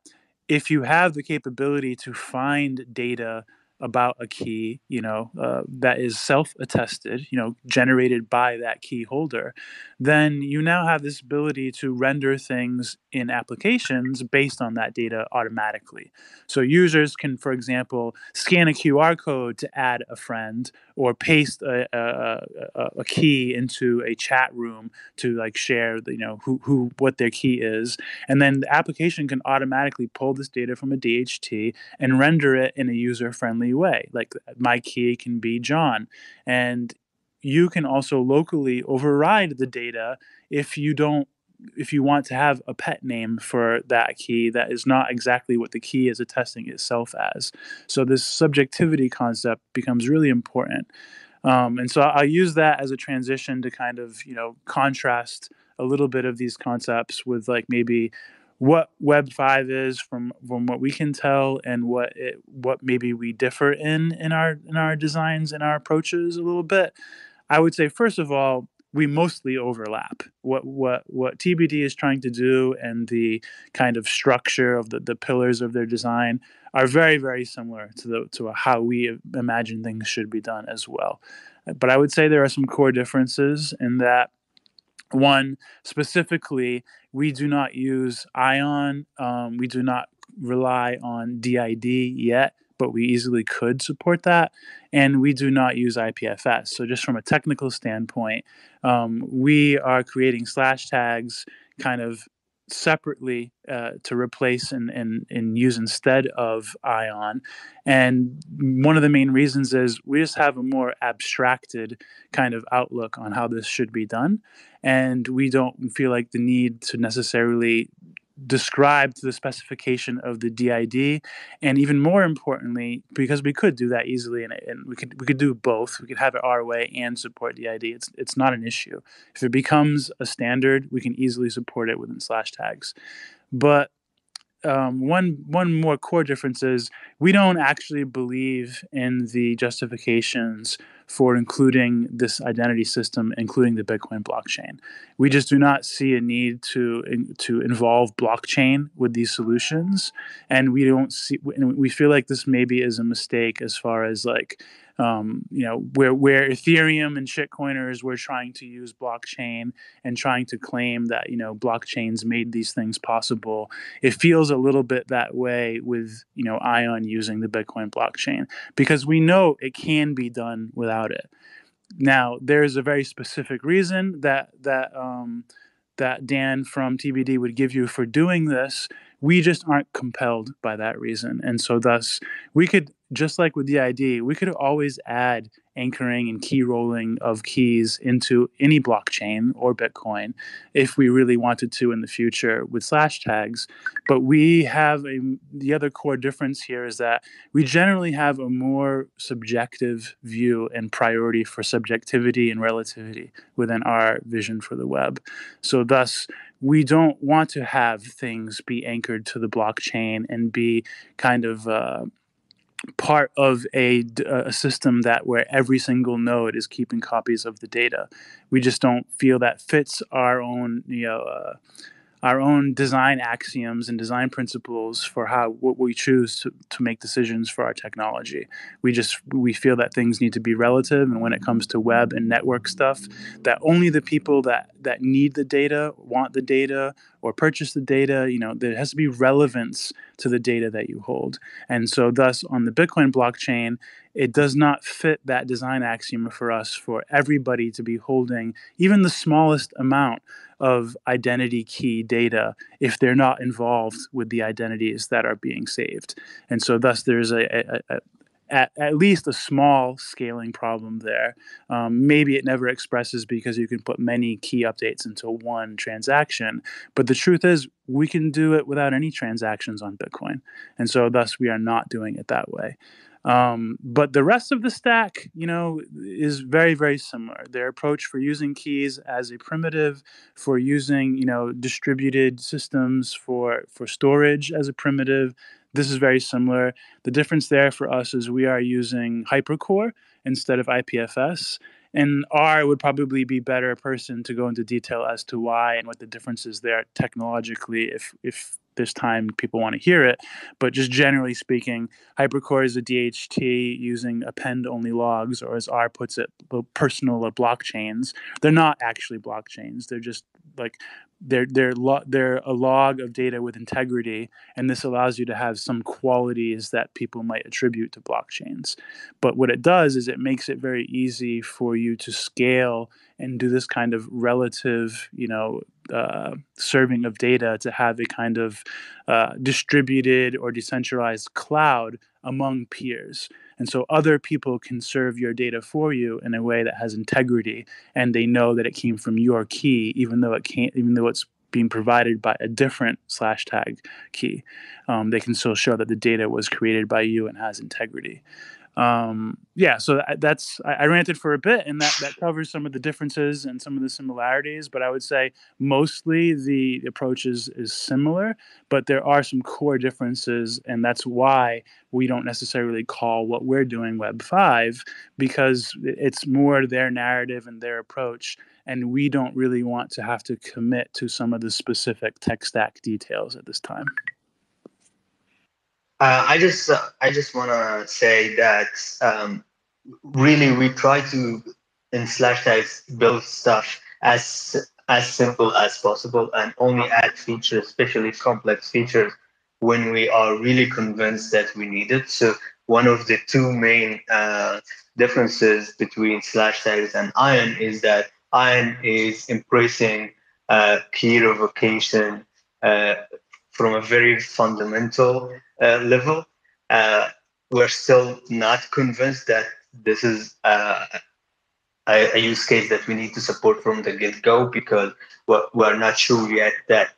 if you have the capability to find data about a key, you know, uh, that is self-attested, you know, generated by that key holder, then you now have this ability to render things in applications based on that data automatically. So users can, for example, scan a QR code to add a friend or paste a, a, a, a key into a chat room to like share, the, you know, who, who, what their key is. And then the application can automatically pull this data from a DHT and render it in a user-friendly way. Like my key can be John. And you can also locally override the data if you don't if you want to have a pet name for that key that is not exactly what the key is attesting itself as. So this subjectivity concept becomes really important. Um, and so I'll use that as a transition to kind of, you know, contrast a little bit of these concepts with like maybe what Web five is from from what we can tell, and what it what maybe we differ in in our in our designs and our approaches a little bit. I would say first of all, we mostly overlap. What what what TBD is trying to do and the kind of structure of the, the pillars of their design are very very similar to the to how we imagine things should be done as well. But I would say there are some core differences in that one specifically we do not use ion um, we do not rely on did yet but we easily could support that and we do not use ipfs so just from a technical standpoint um, we are creating Slashtags kind of separately uh, to replace and, and, and use instead of ion. And one of the main reasons is we just have a more abstracted kind of outlook on how this should be done and we don't feel like the need to necessarily describe to the specification of the DID, and even more importantly, because we could do that easily, and, and we could we could do both. We could have it our way and support DID. It's it's not an issue. If it becomes a standard, we can easily support it within Slashtags. But um, one one more core difference is we don't actually believe in the justifications for including this identity system, including the Bitcoin blockchain. We just do not see a need to to involve blockchain with these solutions, and we don't see. We feel like this maybe is a mistake as far as like um, you know, where where Ethereum and shitcoiners were trying to use blockchain and trying to claim that you know blockchains made these things possible. It feels a little bit that way with you know Ion using the Bitcoin blockchain because we know it can be done without it. Now, there's a very specific reason that that um, that Dan from TBD would give you for doing this. We just aren't compelled by that reason, and so thus we could just like with the ID, we could always add anchoring and key rolling of keys into any blockchain or Bitcoin if we really wanted to in the future with Slashtags. But we have a, the other core difference here is that we generally have a more subjective view and priority for subjectivity and relativity within our vision for the web. So, thus, we don't want to have things be anchored to the blockchain and be kind of uh, part of a, a system that where every single node is keeping copies of the data. We just don't feel that fits our own, you know, uh, our own design axioms and design principles for how what we choose to, to make decisions for our technology. We just we feel that things need to be relative, and when it comes to web and network stuff, that only the people that that need the data, want the data, or purchase the data, you know, there has to be relevance to the data that you hold. And so, thus, on the Bitcoin blockchain, it does not fit that design axiom for us for everybody to be holding even the smallest amount of identity key data if they're not involved with the identities that are being saved. And so, thus, there's a, a, a at, at least a small scaling problem there. Um, maybe it never expresses because you can put many key updates into one transaction. But the truth is, we can do it without any transactions on Bitcoin. And so, thus, we are not doing it that way. Um, but the rest of the stack, you know, is very, very similar. Their approach for using keys as a primitive, for using, you know, distributed systems for for storage as a primitive. This is very similar. The difference there for us is we are using hypercore instead of IPFS. And Ar would probably be better person to go into detail as to why and what the differences there technologically if if this time people want to hear it. But just generally speaking, Hypercore is a DHT using append only logs, or as R puts it, personal blockchains. They're not actually blockchains. They're just like they're they're lo- they're a log of data with integrity, and this allows you to have some qualities that people might attribute to blockchains. But what it does is it makes it very easy for you to scale and do this kind of relative, you know, uh, serving of data to have a kind of uh, distributed or decentralized cloud among peers. And so other people can serve your data for you in a way that has integrity, and they know that it came from your key, even though it can't, even though it's being provided by a different slash tag key. Um, they can still show that the data was created by you and has integrity um, yeah, so that's I, I, ranted for a bit, and that that covers some of the differences and some of the similarities. But I would say mostly the approach is is similar, but there are some core differences, and that's why we don't necessarily call what we're doing Web five because it's more their narrative and their approach, and we don't really want to have to commit to some of the specific tech stack details at this time. Uh, I just uh, I just want to say that um, really we try to in slash tags build stuff as as simple as possible and only add features, especially complex features, when we are really convinced that we need it. So one of the two main uh, differences between slash tags and Ion is that Ion is embracing uh, key revocation uh, from a very fundamental uh, level, uh, we're still not convinced that this is uh, a, a, use case that we need to support from the get-go because we're, we're not sure yet that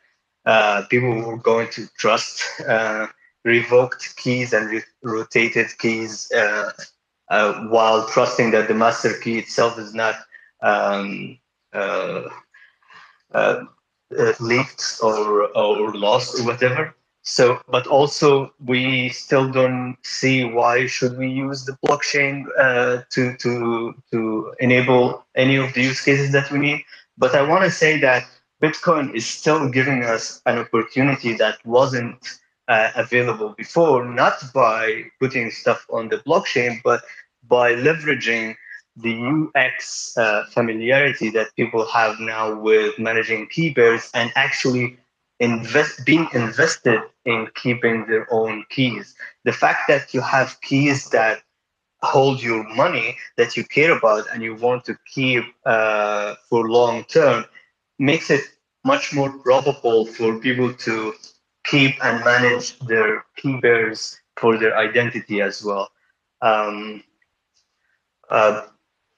uh, people are going to trust uh, revoked keys and re- rotated keys uh, while trusting that the master key itself is not um, leaked or, or lost or whatever. So, but also we still don't see why should we use the blockchain uh, to to to enable any of the use cases that we need. But I want to say that Bitcoin is still giving us an opportunity that wasn't uh, available before, not by putting stuff on the blockchain, but by leveraging the UX uh, familiarity that people have now with managing key pairs and actually invest being invested in keeping their own keys. The fact that you have keys that hold your money that you care about and you want to keep uh, for long term makes it much more probable for people to keep and manage their key pairs for their identity as well. Um, uh,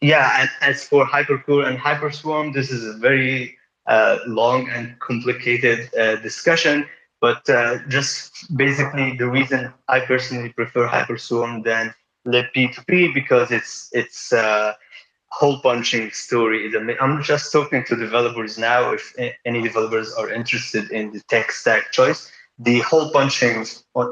yeah, as for Hypercore and Hyperswarm, this is a very uh, long and complicated uh, discussion. But uh, just basically, the reason I personally prefer Hyperswarm than libp2p because it's it's uh, hole punching story. I'm just talking to developers now. If any developers are interested in the tech stack choice, the hole punching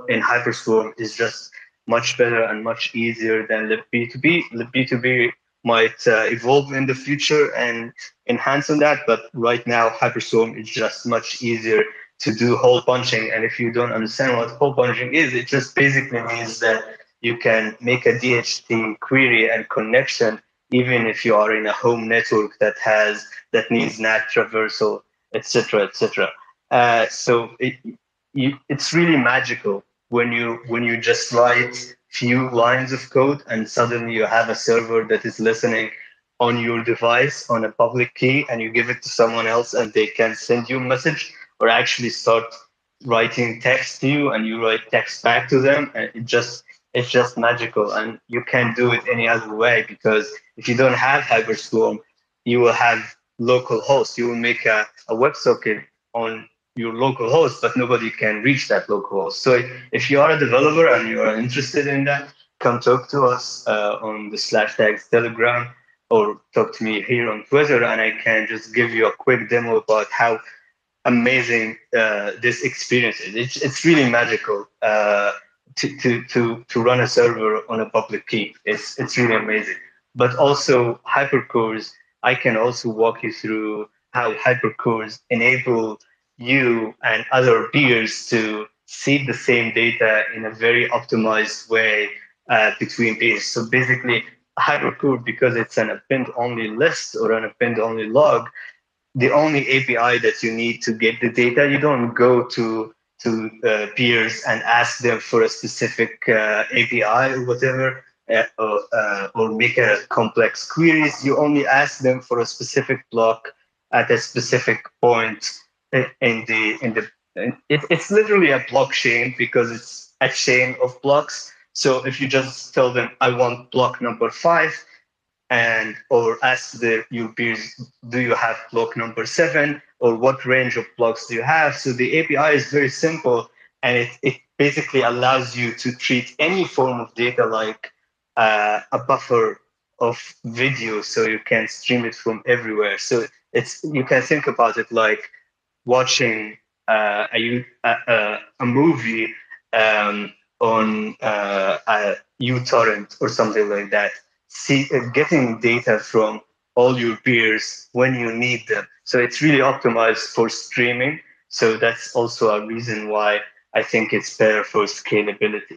in Hyperswarm is just much better and much easier than libp2p. libp2p might uh, evolve in the future and enhance on that. But right now, Hyperswarm is just much easier to do hole punching. And if you don't understand what hole punching is, it just basically means that you can make a DHT query and connection even if you are in a home network that has that needs NAT traversal, etc., etc. Uh, so it, you, it's really magical when you when you just write few lines of code and suddenly you have a server that is listening on your device on a public key and you give it to someone else and they can send you a message or actually start writing text to you and you write text back to them and it just it's just magical and you can't do it any other way because if you don't have hyperswarm you will have local host. You will make a, a WebSocket on your local host, but nobody can reach that local host. So if you are a developer and you are interested in that, come talk to us uh, on the slash tags Telegram or talk to me here on Twitter, and I can just give you a quick demo about how amazing uh, this experience is. It's, it's really magical uh, to, to, to, to run a server on a public key. It's, it's really amazing. But also hypercores, I can also walk you through how hypercores enable you and other peers to see the same data in a very optimized way uh, between peers. So basically, Hypercore, because it's an append only list or an append only log, the only API that you need to get the data, you don't go to to uh, peers and ask them for a specific uh, API or whatever, uh, or, uh, or make a complex queries. You only ask them for a specific block at a specific point in the in the it, it's literally a blockchain because it's a chain of blocks. So if you just tell them I want block number five, and or ask the your peers, do you have block number seven, or what range of blocks do you have? So the API is very simple, and it it basically allows you to treat any form of data like uh, a buffer of video, so you can stream it from everywhere. So it's you can think about it like watching uh, a, a, a movie um, on uh, a uTorrent or something like that. See, uh, getting data from all your peers when you need them. So it's really optimized for streaming. So that's also a reason why I think it's better for scalability.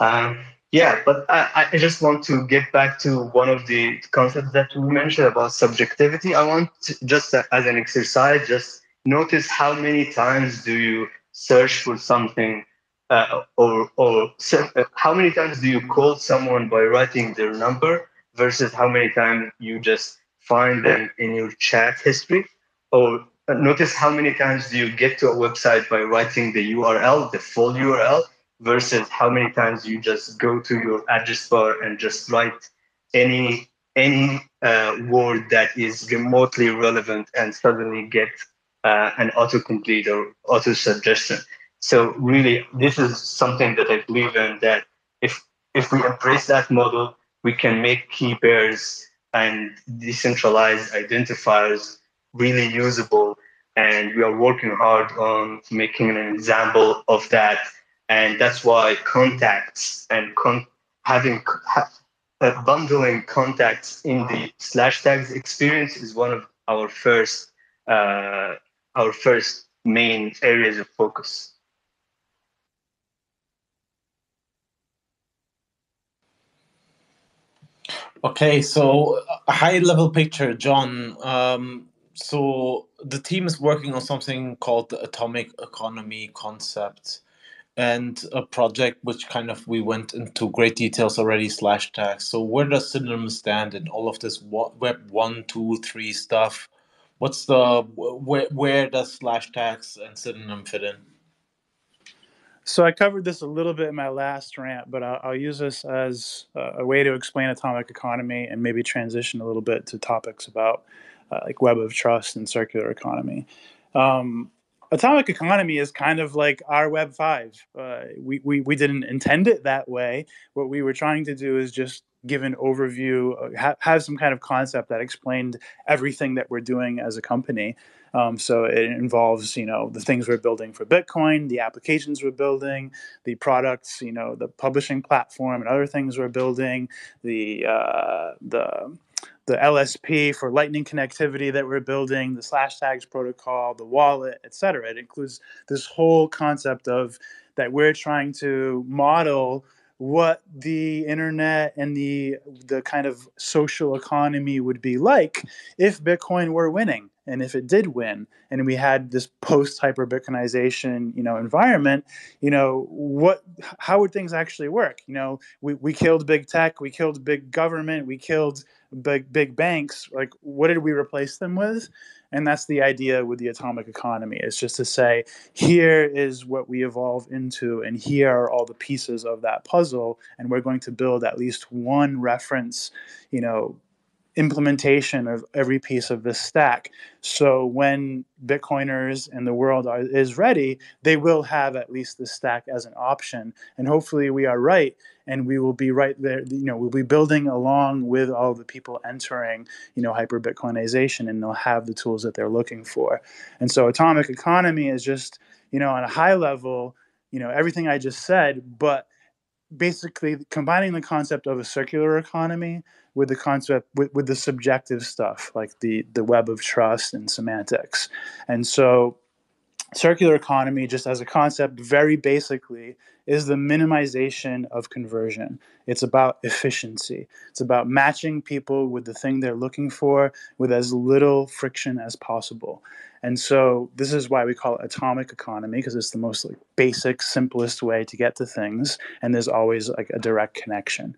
Um, yeah, but I, I just want to get back to one of the concepts that we mentioned about subjectivity. I want to, just as an exercise, just notice how many times do you search for something uh, or, or uh, how many times do you call someone by writing their number versus how many times you just find them in your chat history? Or uh, notice how many times do you get to a website by writing the url the full url versus how many times you just go to your address bar and just write any any uh, word that is remotely relevant and suddenly get uh, an autocomplete or auto suggestion. So really, this is something that I believe in that if if we embrace that model, we can make key pairs and decentralized identifiers really usable. And we are working hard on making an example of that and that's why contacts and con- having ha- uh, bundling contacts in the slash tags experience is one of our first uh, our first main areas of focus. Okay, so a high level picture, John. Um, so the team is working on something called the atomic economy concept and a project which kind of we went into great details already slash tags so where does synonym stand in all of this web one two three stuff what's the where where does slash tags and synonym fit in? So I covered this a little bit in my last rant, but I'll, I'll use this as a, way to explain atomic economy and maybe transition a little bit to topics about uh, like web of trust and circular economy. Um, atomic economy is kind of like our web 5 uh, we, we, we didn't intend it that way. What we were trying to do is just give an overview uh, ha- have some kind of concept that explained everything that we're doing as a company um, so it involves you know the things we're building for bitcoin the applications we're building the products you know the publishing platform and other things we're building the uh, the the LSP for Lightning connectivity that we're building, the slash tags protocol, the wallet, etc. It includes this whole concept of that we're trying to model what the internet and the the kind of social economy would be like if Bitcoin were winning and if it did win and we had this post hyper bitcoinization you know environment you know what how would things actually work? You know we, we killed big tech we killed big government we killed big big banks like what did we replace them with? And that's the idea with the atomic economy it's just to say here is what we evolve into and here are all the pieces of that puzzle and we're going to build at least one reference you know implementation of every piece of this stack. So when Bitcoiners and the world are, is ready, they will have at least the stack as an option. And hopefully we are right and we will be right there, you know, we'll be building along with all the people entering, you know, hyper Bitcoinization and they'll have the tools that they're looking for. And so atomic economy is just, you know, on a high level, you know, everything I just said, but basically combining the concept of a circular economy with the concept with, with the subjective stuff like the the web of trust and semantics. And so circular economy just as a concept very basically is the minimization of conversion. It's about efficiency. It's about matching people with the thing they're looking for with as little friction as possible. And so this is why we call it atomic economy because it's the most like basic simplest way to get to things and there's always like a direct connection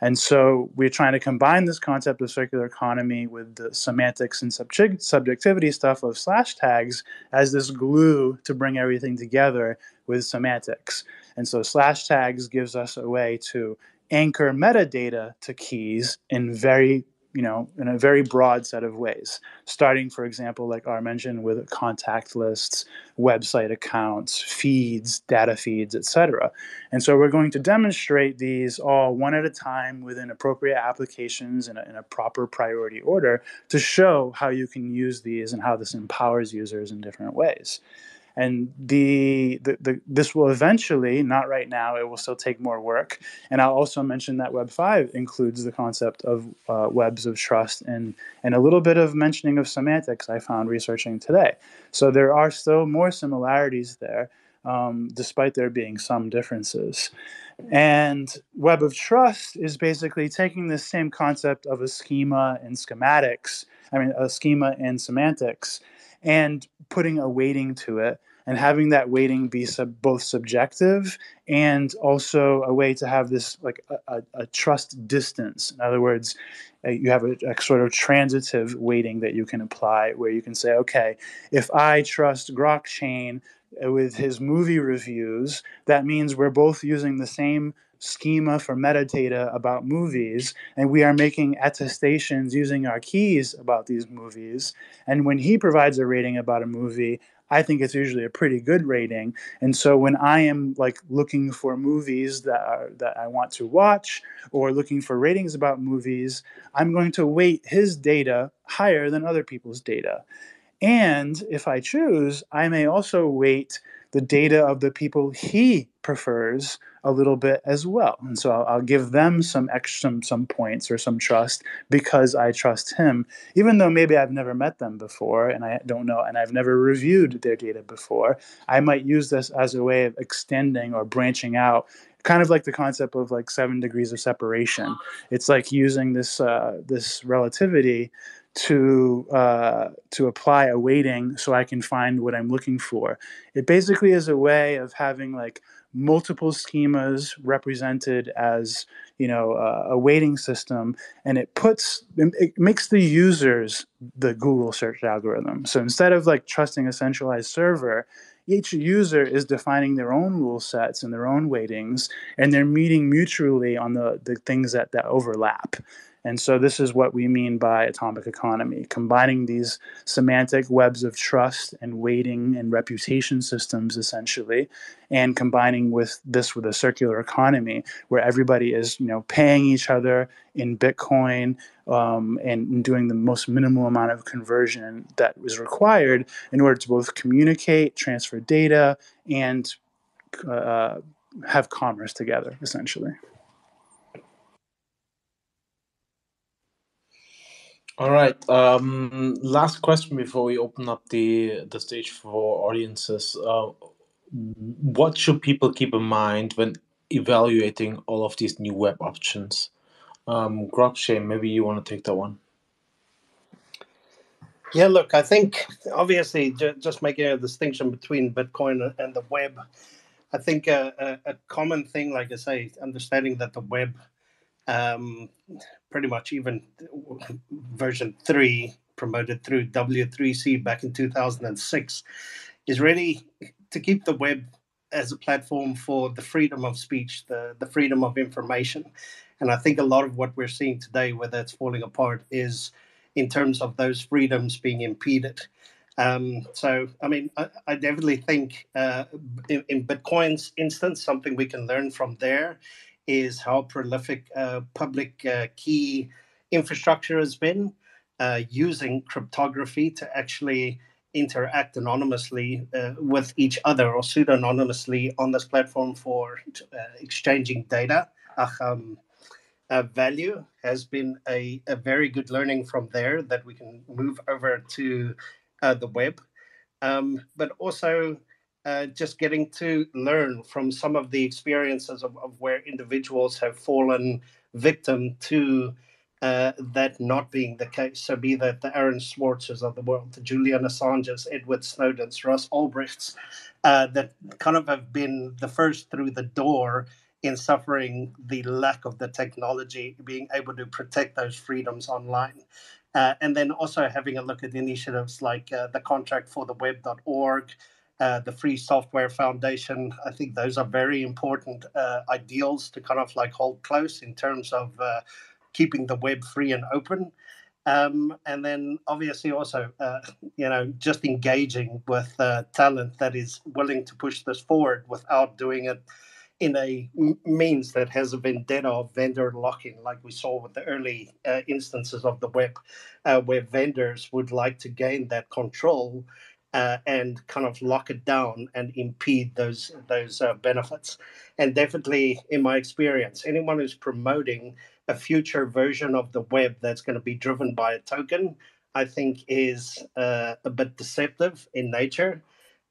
and so we're trying to combine this concept of circular economy with the semantics and subject- subjectivity stuff of slash tags as this glue to bring everything together with semantics. And so slash tags gives us a way to anchor metadata to keys in very you know, in a very broad set of ways, starting, for example, like R mentioned, with contact lists, website accounts, feeds, data feeds, etc. And so we're going to demonstrate these all one at a time within appropriate applications in a, in a proper priority order to show how you can use these and how this empowers users in different ways and the, the, the, this will eventually not right now it will still take more work. And i'll also mention that web 5 includes the concept of uh, webs of trust and and a little bit of mentioning of semantics i found researching today. So there are still more similarities there um, despite there being some differences. And web of trust is basically taking the same concept of a schema and schematics i mean a schema and semantics and putting a weighting to it and having that weighting be sub, both subjective and also a way to have this like a, a, a trust distance. In other words uh, you have a, a, sort of transitive weighting that you can apply where you can say okay if i trust Grokchain uh, with his movie reviews that means we're both using the same schema for metadata about movies, and we are making attestations using our keys about these movies. And when he provides a rating about a movie, I think it's usually a pretty good rating. And so when I am like looking for movies that are, that I want to watch or looking for ratings about movies, I'm going to weight his data higher than other people's data. And if I choose, I may also weight the data of the people he prefers a little bit as well. And so I'll, I'll, give them some extra some, some points or some trust because I trust him, even though maybe I've never met them before and I don't know and I've never reviewed their data before. I might use this as a way of extending or branching out kind of like the concept of like seven degrees of separation. It's like using this uh, this relativity to uh, to apply a weighting so I can find what I'm looking for. It basically is a way of having like multiple schemas represented as you know uh, a weighting system and it puts it makes the users the google search algorithm so instead of like trusting a centralized server each user is defining their own rule sets and their own weightings, and they're meeting mutually on the, the things that, that overlap. And so, this is what we mean by atomic economy combining these semantic webs of trust and weighting and reputation systems, essentially, and combining with this with a circular economy where everybody is, you know, paying each other in Bitcoin um, and doing the most minimal amount of conversion that is required in order to both communicate, transfer data, and uh, have commerce together, essentially. All right. Um, last question before we open up the the stage for audiences. Uh, what should people keep in mind when evaluating all of these new web options? Um, Grokchain, maybe you want to take that one. Yeah, look, I think obviously just making a distinction between Bitcoin and the web. I think a, a, a common thing, like I say, understanding that the web um, pretty much even version 3 promoted through W3C back in 2006 is really to keep the web as a platform for the freedom of speech, the, the freedom of information. And I think a lot of what we're seeing today, where that's falling apart, is in terms of those freedoms being impeded. Um, so, I mean, I, I definitely think uh, in, in, Bitcoin's instance, something we can learn from there is how prolific uh, public uh, key infrastructure has been uh, using cryptography to actually interact anonymously uh, with each other or pseudo-anonymously on this platform for uh, exchanging data. Um, uh, value has been a, a very good learning from there that we can move over to the web. Um, but also uh, just getting to learn from some of the experiences of, of where individuals have fallen victim to uh, that not being the case. So, be that the Aaron Swartzes of the world, the Julian Assanges, Edward Snowden's, Ross Ulbricht's, uh, that kind of have been the first through the door in suffering the lack of the technology, being able to protect those freedoms online. Uh, and then also having a look at initiatives like uh, the contract for the web.org, uh, the Free Software Foundation. I think those are very important uh, ideals to kind of like hold close in terms of uh, keeping the web free and open. Um, and then obviously also, uh, you know, just engaging with uh, talent that is willing to push this forward without doing it in a means that has a vendetta of vendor locking, like we saw with the early uh, instances of the web, uh, where vendors would like to gain that control uh, and kind of lock it down and impede those those uh, benefits. And definitely, in my experience, anyone who's promoting a future version of the web that's going to be driven by a token, I think, is uh, a bit deceptive in nature,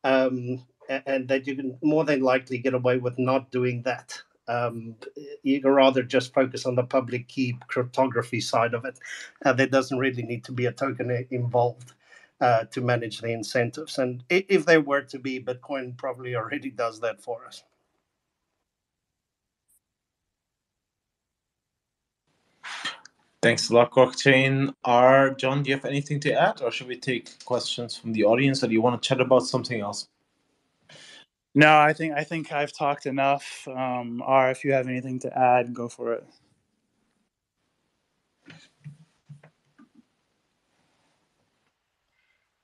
um, and that you can more than likely get away with not doing that. Um, you can rather just focus on the public key cryptography side of it. Uh, there doesn't really need to be a token involved uh, to manage the incentives. And if there were to be, Bitcoin probably already does that for us. Thanks a lot, Grokchain. R. John, do you have anything to add, or should we take questions from the audience, or do you want to chat about something else? No, I think I think I've talked enough. Um, R, if you have anything to add, go for it.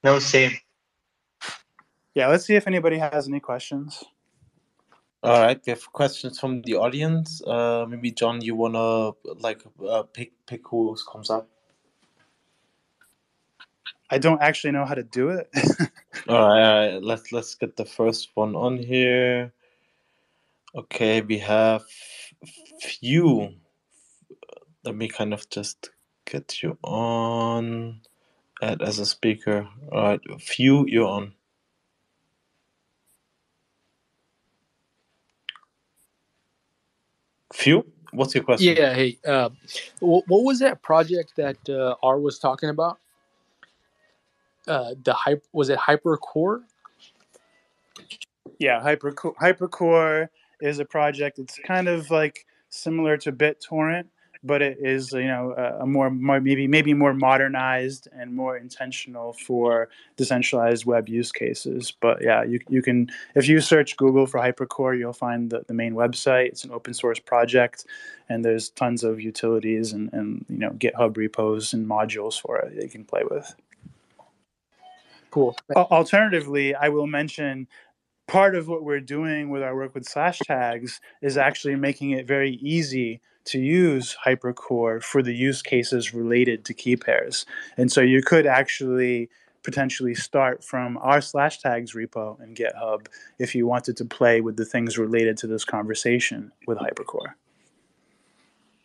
No, same. Yeah, let's see if anybody has any questions. All right, we have questions from the audience. Uh, maybe John, you wanna like uh, pick pick who comes up. I don't actually know how to do it. all, right, all right, let's let's get the first one on here. Okay, we have few. Let me kind of just get you on add as a speaker. All right, few you're on. Few, what's your question? Yeah, hey, uh, what was that project that uh, R was talking about? Uh, the hype was it Hypercore? Yeah, Hypercore. Hypercore is a project. It's kind of like similar to BitTorrent, but it is you know a, a more, more maybe maybe more modernized and more intentional for decentralized web use cases. But yeah, you you can if you search Google for Hypercore, you'll find the, the main website. It's an open source project, and there's tons of utilities and and you know GitHub repos and modules for it that you can play with. Cool. Alternatively, I will mention part of what we're doing with our work with slash tags is actually making it very easy to use hypercore for the use cases related to key pairs. And so you could actually potentially start from our slash tags repo in github if you wanted to play with the things related to this conversation with hypercore.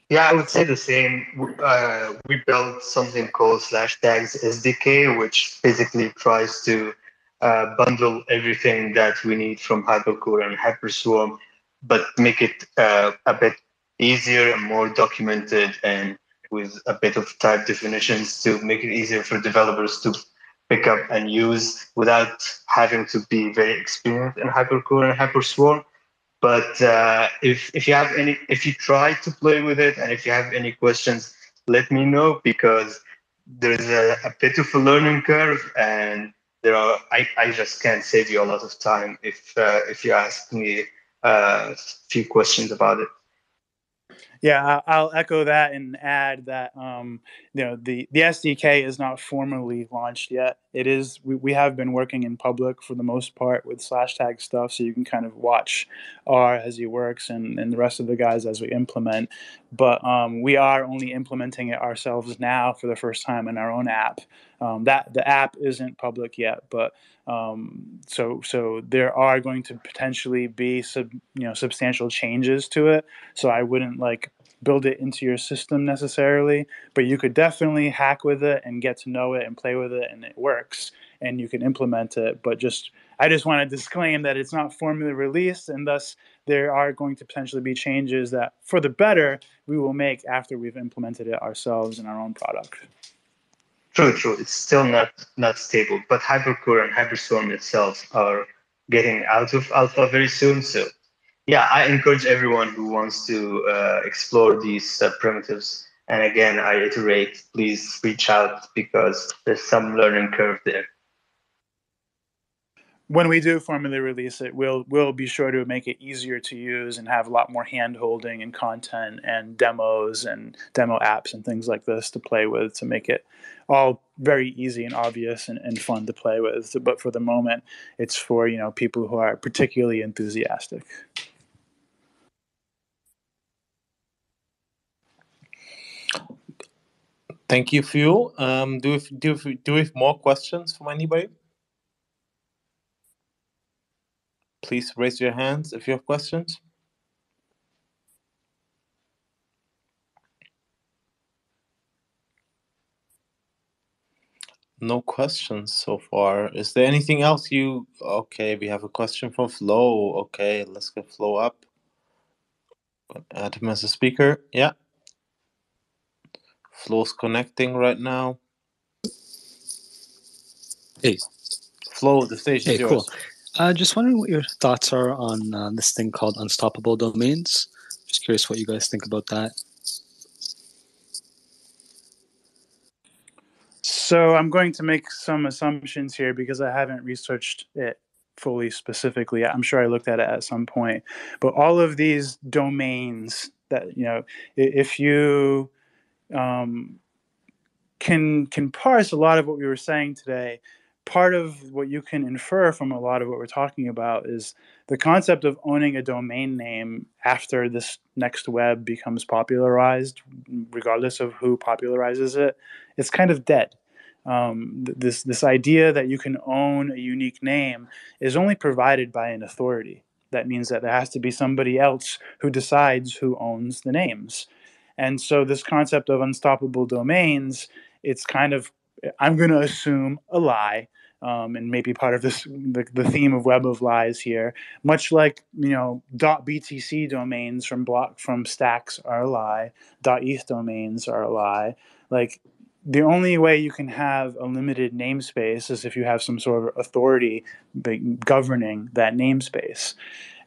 Yeah i would say the same. Uh, we built something called slash tags sdk which basically tries to uh, bundle everything that we need from Hypercore and Hyperswarm, but make it uh, a bit easier and more documented and with a bit of type definitions to make it easier for developers to pick up and use without having to be very experienced in Hypercore and Hyperswarm. But uh, if if you have any, if you try to play with it, and if you have any questions, let me know because there's a, a bit of a learning curve, and there are I, I just can't save you a lot of time if uh, if you ask me uh, a few questions about it. Yeah, I'll echo that and add that um, you know the the SDK is not formally launched yet. It is we, we have been working in public for the most part with slash tag stuff, so you can kind of watch R as he works and, and the rest of the guys as we implement. But um, we are only implementing it ourselves now for the first time in our own app. Um, that the app isn't public yet, but um, so so there are going to potentially be sub, you know substantial changes to it. So I wouldn't like build it into your system necessarily, but you could definitely hack with it and get to know it and play with it, and it works, and you can implement it. But just I just want to disclaim that it's not formally released, and thus there are going to potentially be changes that, for the better, we will make after we've implemented it ourselves in our own product. True, true. It's still not not stable, but Hypercore and Hyperswarm itself are getting out of alpha very soon. So, yeah, I encourage everyone who wants to uh, explore these uh, primitives. And again, I iterate, please reach out because there's some learning curve there when we do formally release it, we'll we'll be sure to make it easier to use and have a lot more hand holding and content and demos and demo apps and things like this to play with to make it all very easy and obvious and, and fun to play with. But for the moment, it's for you know people who are particularly enthusiastic. Thank you, Phil. Um, do we, do we, do we have more questions from anybody? Please raise your hands if you have questions. No questions so far. Is there anything else you... Okay, we have a question from Flo. Okay, let's get Flo up. Add him as a speaker. Yeah. Flo's connecting right now. Hey. Flo, the stage hey, is yours. cool. Uh, just wondering what your thoughts are on uh, this thing called unstoppable domains. Just curious what you guys think about that. So I'm going to make some assumptions here because I haven't researched it fully specifically. I'm sure I looked at it at some point, but all of these domains that you know, if you um, can can parse a lot of what we were saying today, part of what you can infer from a lot of what we're talking about is the concept of owning a domain name after this next web becomes popularized, regardless of who popularizes it. It's kind of dead. Um, this this idea that you can own a unique name is only provided by an authority. That means that there has to be somebody else who decides who owns the names. And so this concept of unstoppable domains, it's kind of I'm going to assume a lie, um, and maybe part of this the, the theme of Web of Lies here. Much like you know, .btc domains from block from stacks are a lie. .eth domains are a lie. Like the only way you can have a limited namespace is if you have some sort of authority governing that namespace.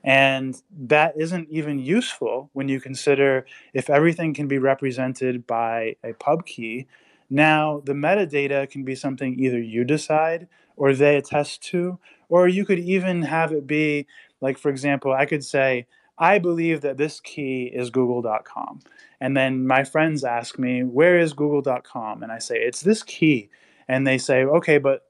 And that isn't even useful when you consider if everything can be represented by a pub key. Now, the metadata can be something either you decide or they attest to, or you could even have it be like, for example, I could say, I believe that this key is google.com. And then my friends ask me, where is google.com? And I say, it's this key. And they say, okay, but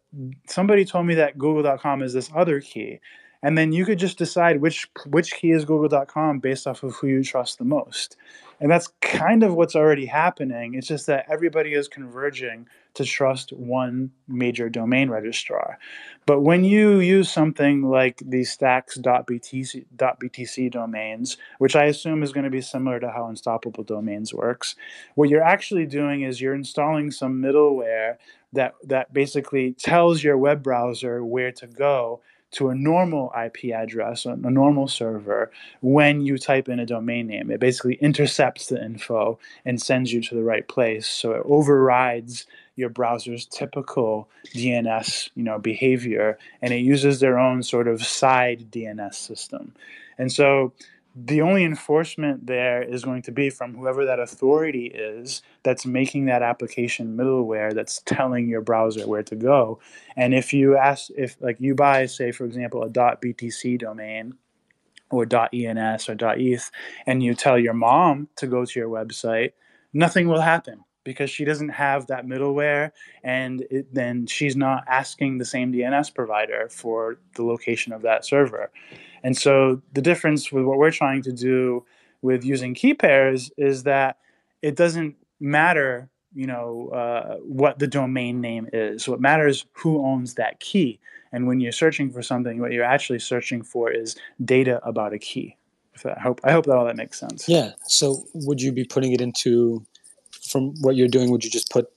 somebody told me that google.com is this other key and then you could just decide which which key is google.com based off of who you trust the most. And that's kind of what's already happening. It's just that everybody is converging to trust one major domain registrar. But when you use something like these stacks.btc, .btc domains which i assume is going to be similar to how unstoppable domains works what you're actually doing is you're installing some middleware that that basically tells your web browser where to go to a normal IP address, a normal server, when you type in a domain name. It basically intercepts the info and sends you to the right place. So it overrides your browser's typical DNS, you know, behavior, and it uses their own sort of side DNS system. And so the only enforcement there is going to be from whoever that authority is that's making that application middleware that's telling your browser where to go. And if you ask, if like you buy, say, for example, a .btc domain or .ens or .eth, and you tell your mom to go to your website, nothing will happen because she doesn't have that middleware and it, then she's not asking the same DNS provider for the location of that server. And so the difference with what we're trying to do with using key pairs is that it doesn't matter, you know, uh, what the domain name is. What matters who owns that key. And when you're searching for something, what you're actually searching for is data about a key. I hope I hope that all that makes sense. Yeah. So would you be putting it into from what you're doing? Would you just put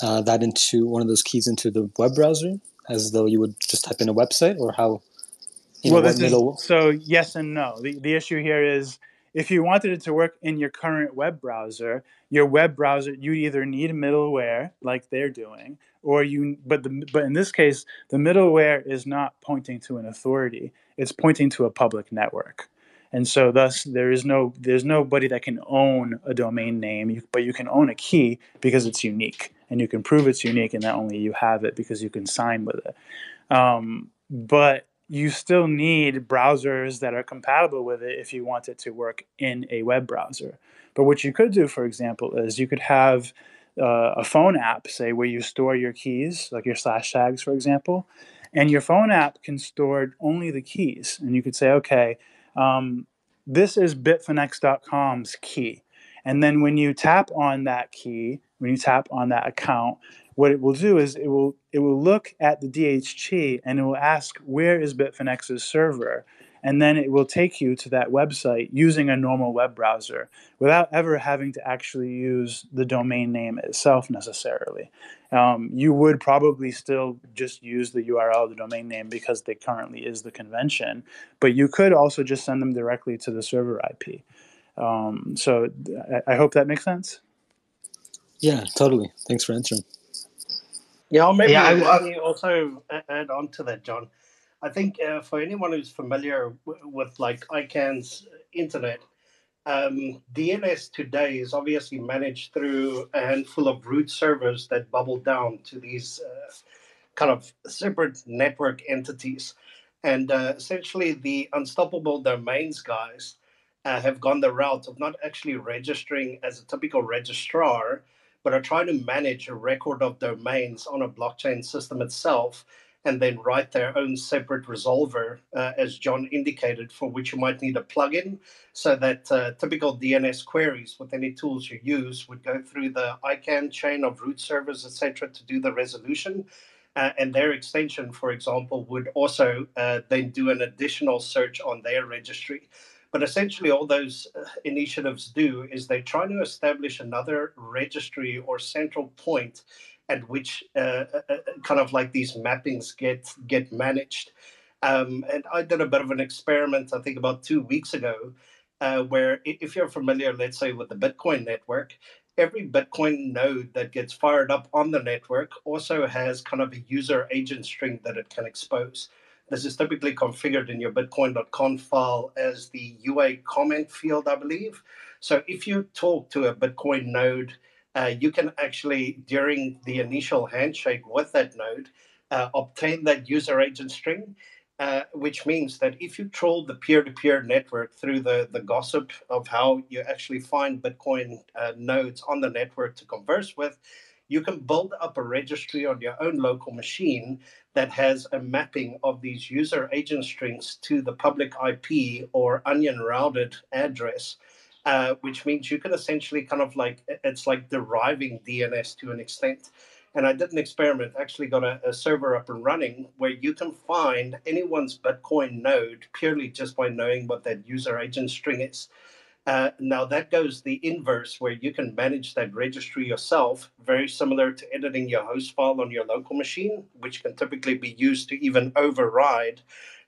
uh, that into one of those keys into the web browser as though you would just type in a website, or how you well, know, this is, so yes and no. The, the issue here is if you wanted it to work in your current web browser, your web browser you either need middleware like they're doing, or you but the but in this case the middleware is not pointing to an authority; it's pointing to a public network, and so thus there is no there's nobody that can own a domain name, but you can own a key because it's unique, and you can prove it's unique, and that only you have it because you can sign with it. Um, but you still need browsers that are compatible with it if you want it to work in a web browser. But what you could do, for example, is you could have uh, a phone app, say, where you store your keys, like your slash tags, for example, and your phone app can store only the keys. And you could say, okay, um, this is bitfinex.com's key. And then when you tap on that key, when you tap on that account, what it will do is it will it will look at the DHT and it will ask where is Bitfinex's server, and then it will take you to that website using a normal web browser without ever having to actually use the domain name itself necessarily. Um, you would probably still just use the URL the domain name because they currently is the convention, but you could also just send them directly to the server IP. Um, so I, I hope that makes sense. Yeah, totally. Thanks for answering. Yeah, I'll maybe yeah, I, I, also add on to that, John. I think uh, for anyone who's familiar w- with like ICANN's internet, um, DNS today is obviously managed through a handful of root servers that bubble down to these uh, kind of separate network entities. And uh, essentially, the unstoppable domains guys uh, have gone the route of not actually registering as a typical registrar, but are trying to manage a record of domains on a blockchain system itself and then write their own separate resolver, uh, as John indicated, for which you might need a plugin so that uh, typical DNS queries with any tools you use would go through the ICANN chain of root servers, etc., to do the resolution. Uh, and their extension, for example, would also uh, then do an additional search on their registry. But essentially, all those uh, initiatives do is they try to establish another registry or central point at which uh, uh, uh, kind of like these mappings get get managed. Um, and I did a bit of an experiment, I think, about two weeks ago, uh, where if you're familiar, let's say, with the Bitcoin network, every Bitcoin node that gets fired up on the network also has kind of a user agent string that it can expose this is typically configured in your bitcoin.conf file as the UA comment field, I believe. So if you talk to a Bitcoin node, uh, you can actually, during the initial handshake with that node, uh, obtain that user agent string. Uh, which means that if you troll the peer-to-peer network through the, the gossip of how you actually find Bitcoin uh, nodes on the network to converse with, you can build up a registry on your own local machine that has a mapping of these user agent strings to the public IP or onion routed address, uh, which means you can essentially kind of like it's like deriving DNS to an extent. And I did an experiment, actually got a, a server up and running where you can find anyone's Bitcoin node purely just by knowing what that user agent string is. Uh, now that goes the inverse, where you can manage that registry yourself, very similar to editing your host file on your local machine, which can typically be used to even override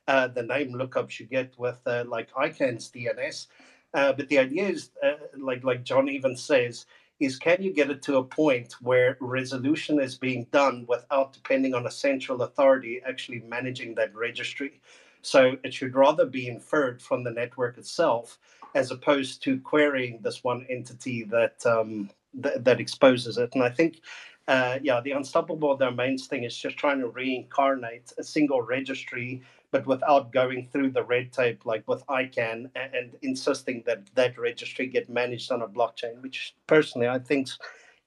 uh, the name lookups you get with uh, like ICANN's DNS. Uh, but the idea is, uh, like like John even says, is can you get it to a point where resolution is being done without depending on a central authority actually managing that registry? So it should rather be inferred from the network itself as opposed to querying this one entity that um, th- that exposes it. And I think, uh, yeah, the unstoppable domains thing is just trying to reincarnate a single registry, but without going through the red tape like with ICANN and, and insisting that that registry get managed on a blockchain, which personally I think's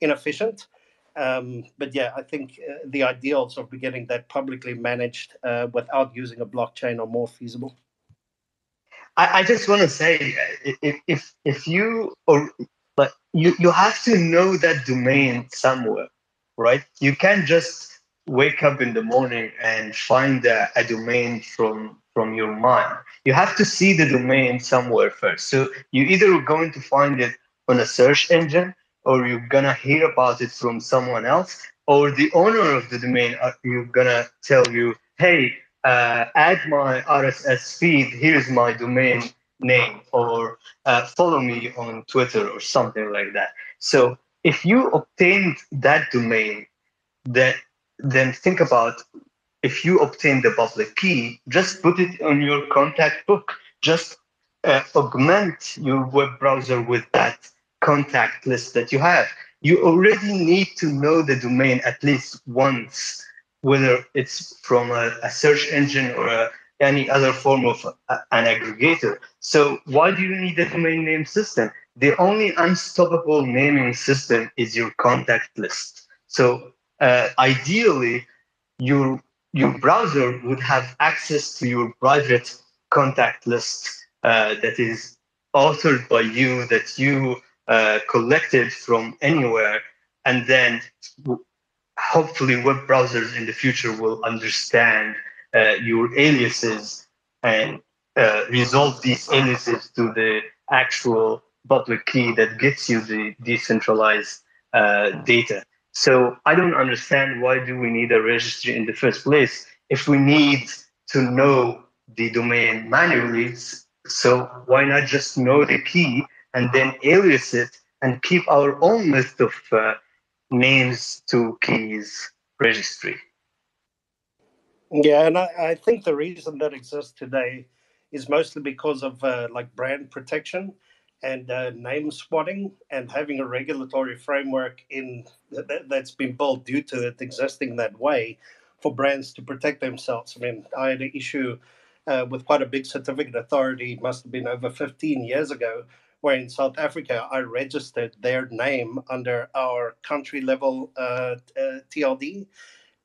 inefficient. Um, but yeah, I think uh, the ideals of getting that publicly managed uh, without using a blockchain are more feasible. I, I just want to say if if if you or but you you have to know that domain somewhere, right? You can't just wake up in the morning and find a, a domain from from your mind. You have to see the domain somewhere first. So you either going to find it on a search engine or you're gonna hear about it from someone else or the owner of the domain are, uh, you're gonna tell you hey uh, add my RSS feed. Here's my domain name, or uh, follow me on Twitter or something like that. So if you obtained that domain, then then think about if you obtain the public key, just put it on your contact book. Just uh, augment your web browser with that contact list that you have. You already need to know the domain at least once whether it's from a, a search engine or a, any other form of a, an aggregator. So why do you need a domain name system? The only unstoppable naming system is your contact list. So uh, ideally, your your browser would have access to your private contact list uh, that is authored by you, that you uh, collected from anywhere, and then hopefully web browsers in the future will understand uh, your aliases and uh, resolve these aliases to the actual public key that gets you the decentralized uh, data. So I don't understand why do we need a registry in the first place if we need to know the domain manually. So why not just know the key and then alias it and keep our own list of uh, names to keys registry. Yeah, and I, I, think the reason that exists today is mostly because of uh, like brand protection and uh, name spotting and having a regulatory framework in that, that's been built due to it existing that way for brands to protect themselves. I mean, I had an issue uh, with quite a big certificate authority, must have been over 15 years ago, where in South Africa I registered their name under our country level uh, uh, TLD.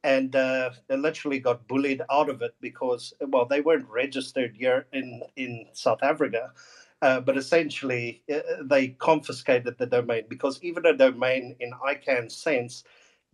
And uh, they literally got bullied out of it because, well, they weren't registered here in, in South Africa. Uh, but essentially, uh, they confiscated the domain because even a domain in ICANN sense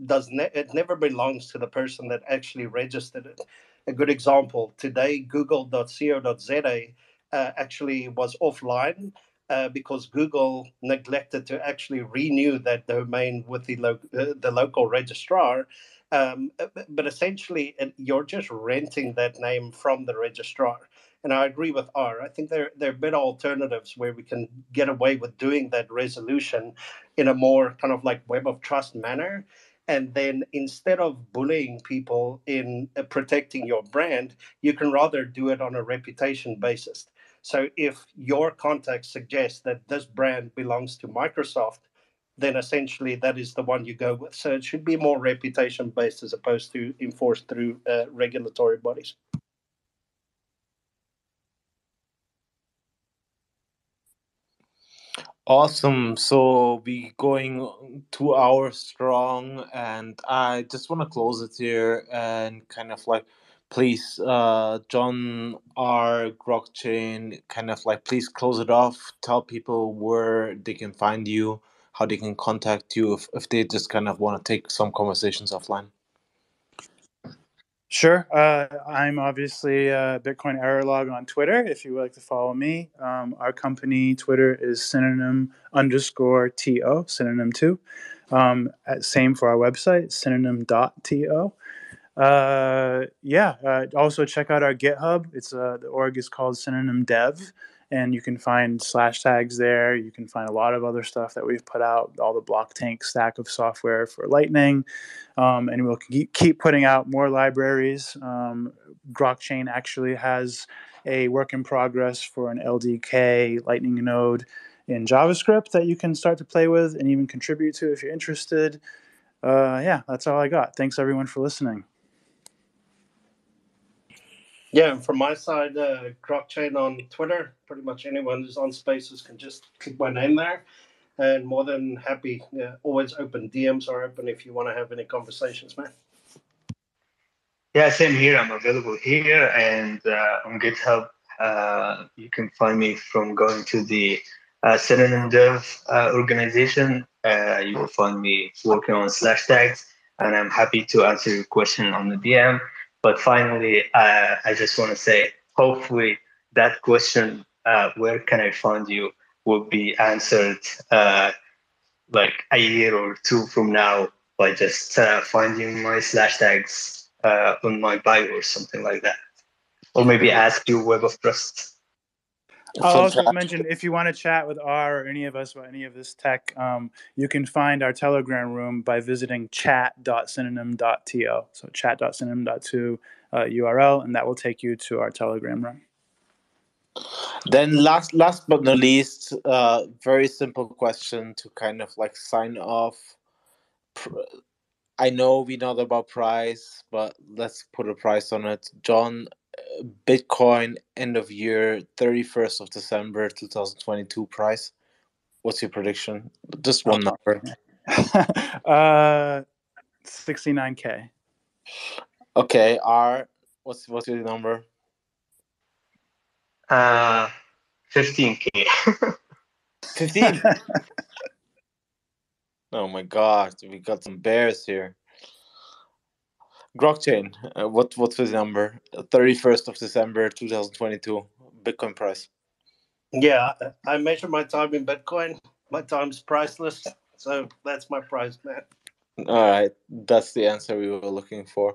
does ne- it never belongs to the person that actually registered it. A good example today, Google.co.za uh, actually was offline uh, because Google neglected to actually renew that domain with the, lo- uh, the local registrar. Um, uh, but essentially, you're just renting that name from the registrar. And I agree with Ar. I think there, there are better alternatives where we can get away with doing that resolution in a more kind of like web of trust manner. And then instead of bullying people in uh, protecting your brand, you can rather do it on a reputation basis. So if your contacts suggest that this brand belongs to Microsoft, then essentially that is the one you go with. So it should be more reputation based as opposed to enforced through uh, regulatory bodies. Awesome. So we going two hours strong, and I just want to close it here and kind of like, please, uh, John Ar. Grokchain, kind of like, please close it off. Tell people where they can find you, how they can contact you if, if they just kind of want to take some conversations offline. Sure. Uh, I'm obviously uh, Bitcoin Errorlog on Twitter. If you would like to follow me, um, our company Twitter is synonym underscore to synonym two. Um, same for our website synonym.to. Uh, yeah. Uh, also check out our GitHub. It's uh, the org is called Synonym Dev, and you can find slash tags there. You can find a lot of other stuff that we've put out. All the Blocktank stack of software for Lightning. Um, and we'll keep putting out more libraries. Um, Grokchain actually has a work in progress for an LDK Lightning node in JavaScript that you can start to play with and even contribute to if you're interested. Uh, yeah, that's all I got. Thanks everyone for listening. Yeah, and from my side, uh, Grokchain on Twitter. Pretty much anyone who's on Spaces can just click my name there and more than happy. Yeah, always open. DMs are open if you want to have any conversations, man. Yeah, same here. I'm available here and uh, on GitHub. Uh, you can find me from going to the uh, Synonym Dev uh, organization. Uh, you will find me working on slash tags, and I'm happy to answer your question on the DM. But finally, uh, I just want to say, hopefully, that question, uh, where can I find you, will be answered uh, like a year or two from now by just uh, finding my slash tags uh, on my bio or something like that. Or maybe ask you Web of Trust. I'll also mention if you want to chat with Ar or any of us about any of this tech, um, you can find our Telegram room by visiting chat.synonym.to. So chat.synonym.to uh, URL, and that will take you to our Telegram room. Then last last but not least, uh, very simple question to kind of like sign off. I know we know about price, but let's put a price on it. John, Bitcoin end of year, 31st of December 2022 price. What's your prediction? Just one number. uh 69k. Okay, Ar, what's what's your number? Uh, 15k. 15. oh my god, we got some bears here. Grokchain, uh, what what's the number? Thirty first of December, two thousand twenty two, Bitcoin price. Yeah, I measure my time in Bitcoin. My time's priceless, so that's my price, man. All right, that's the answer we were looking for.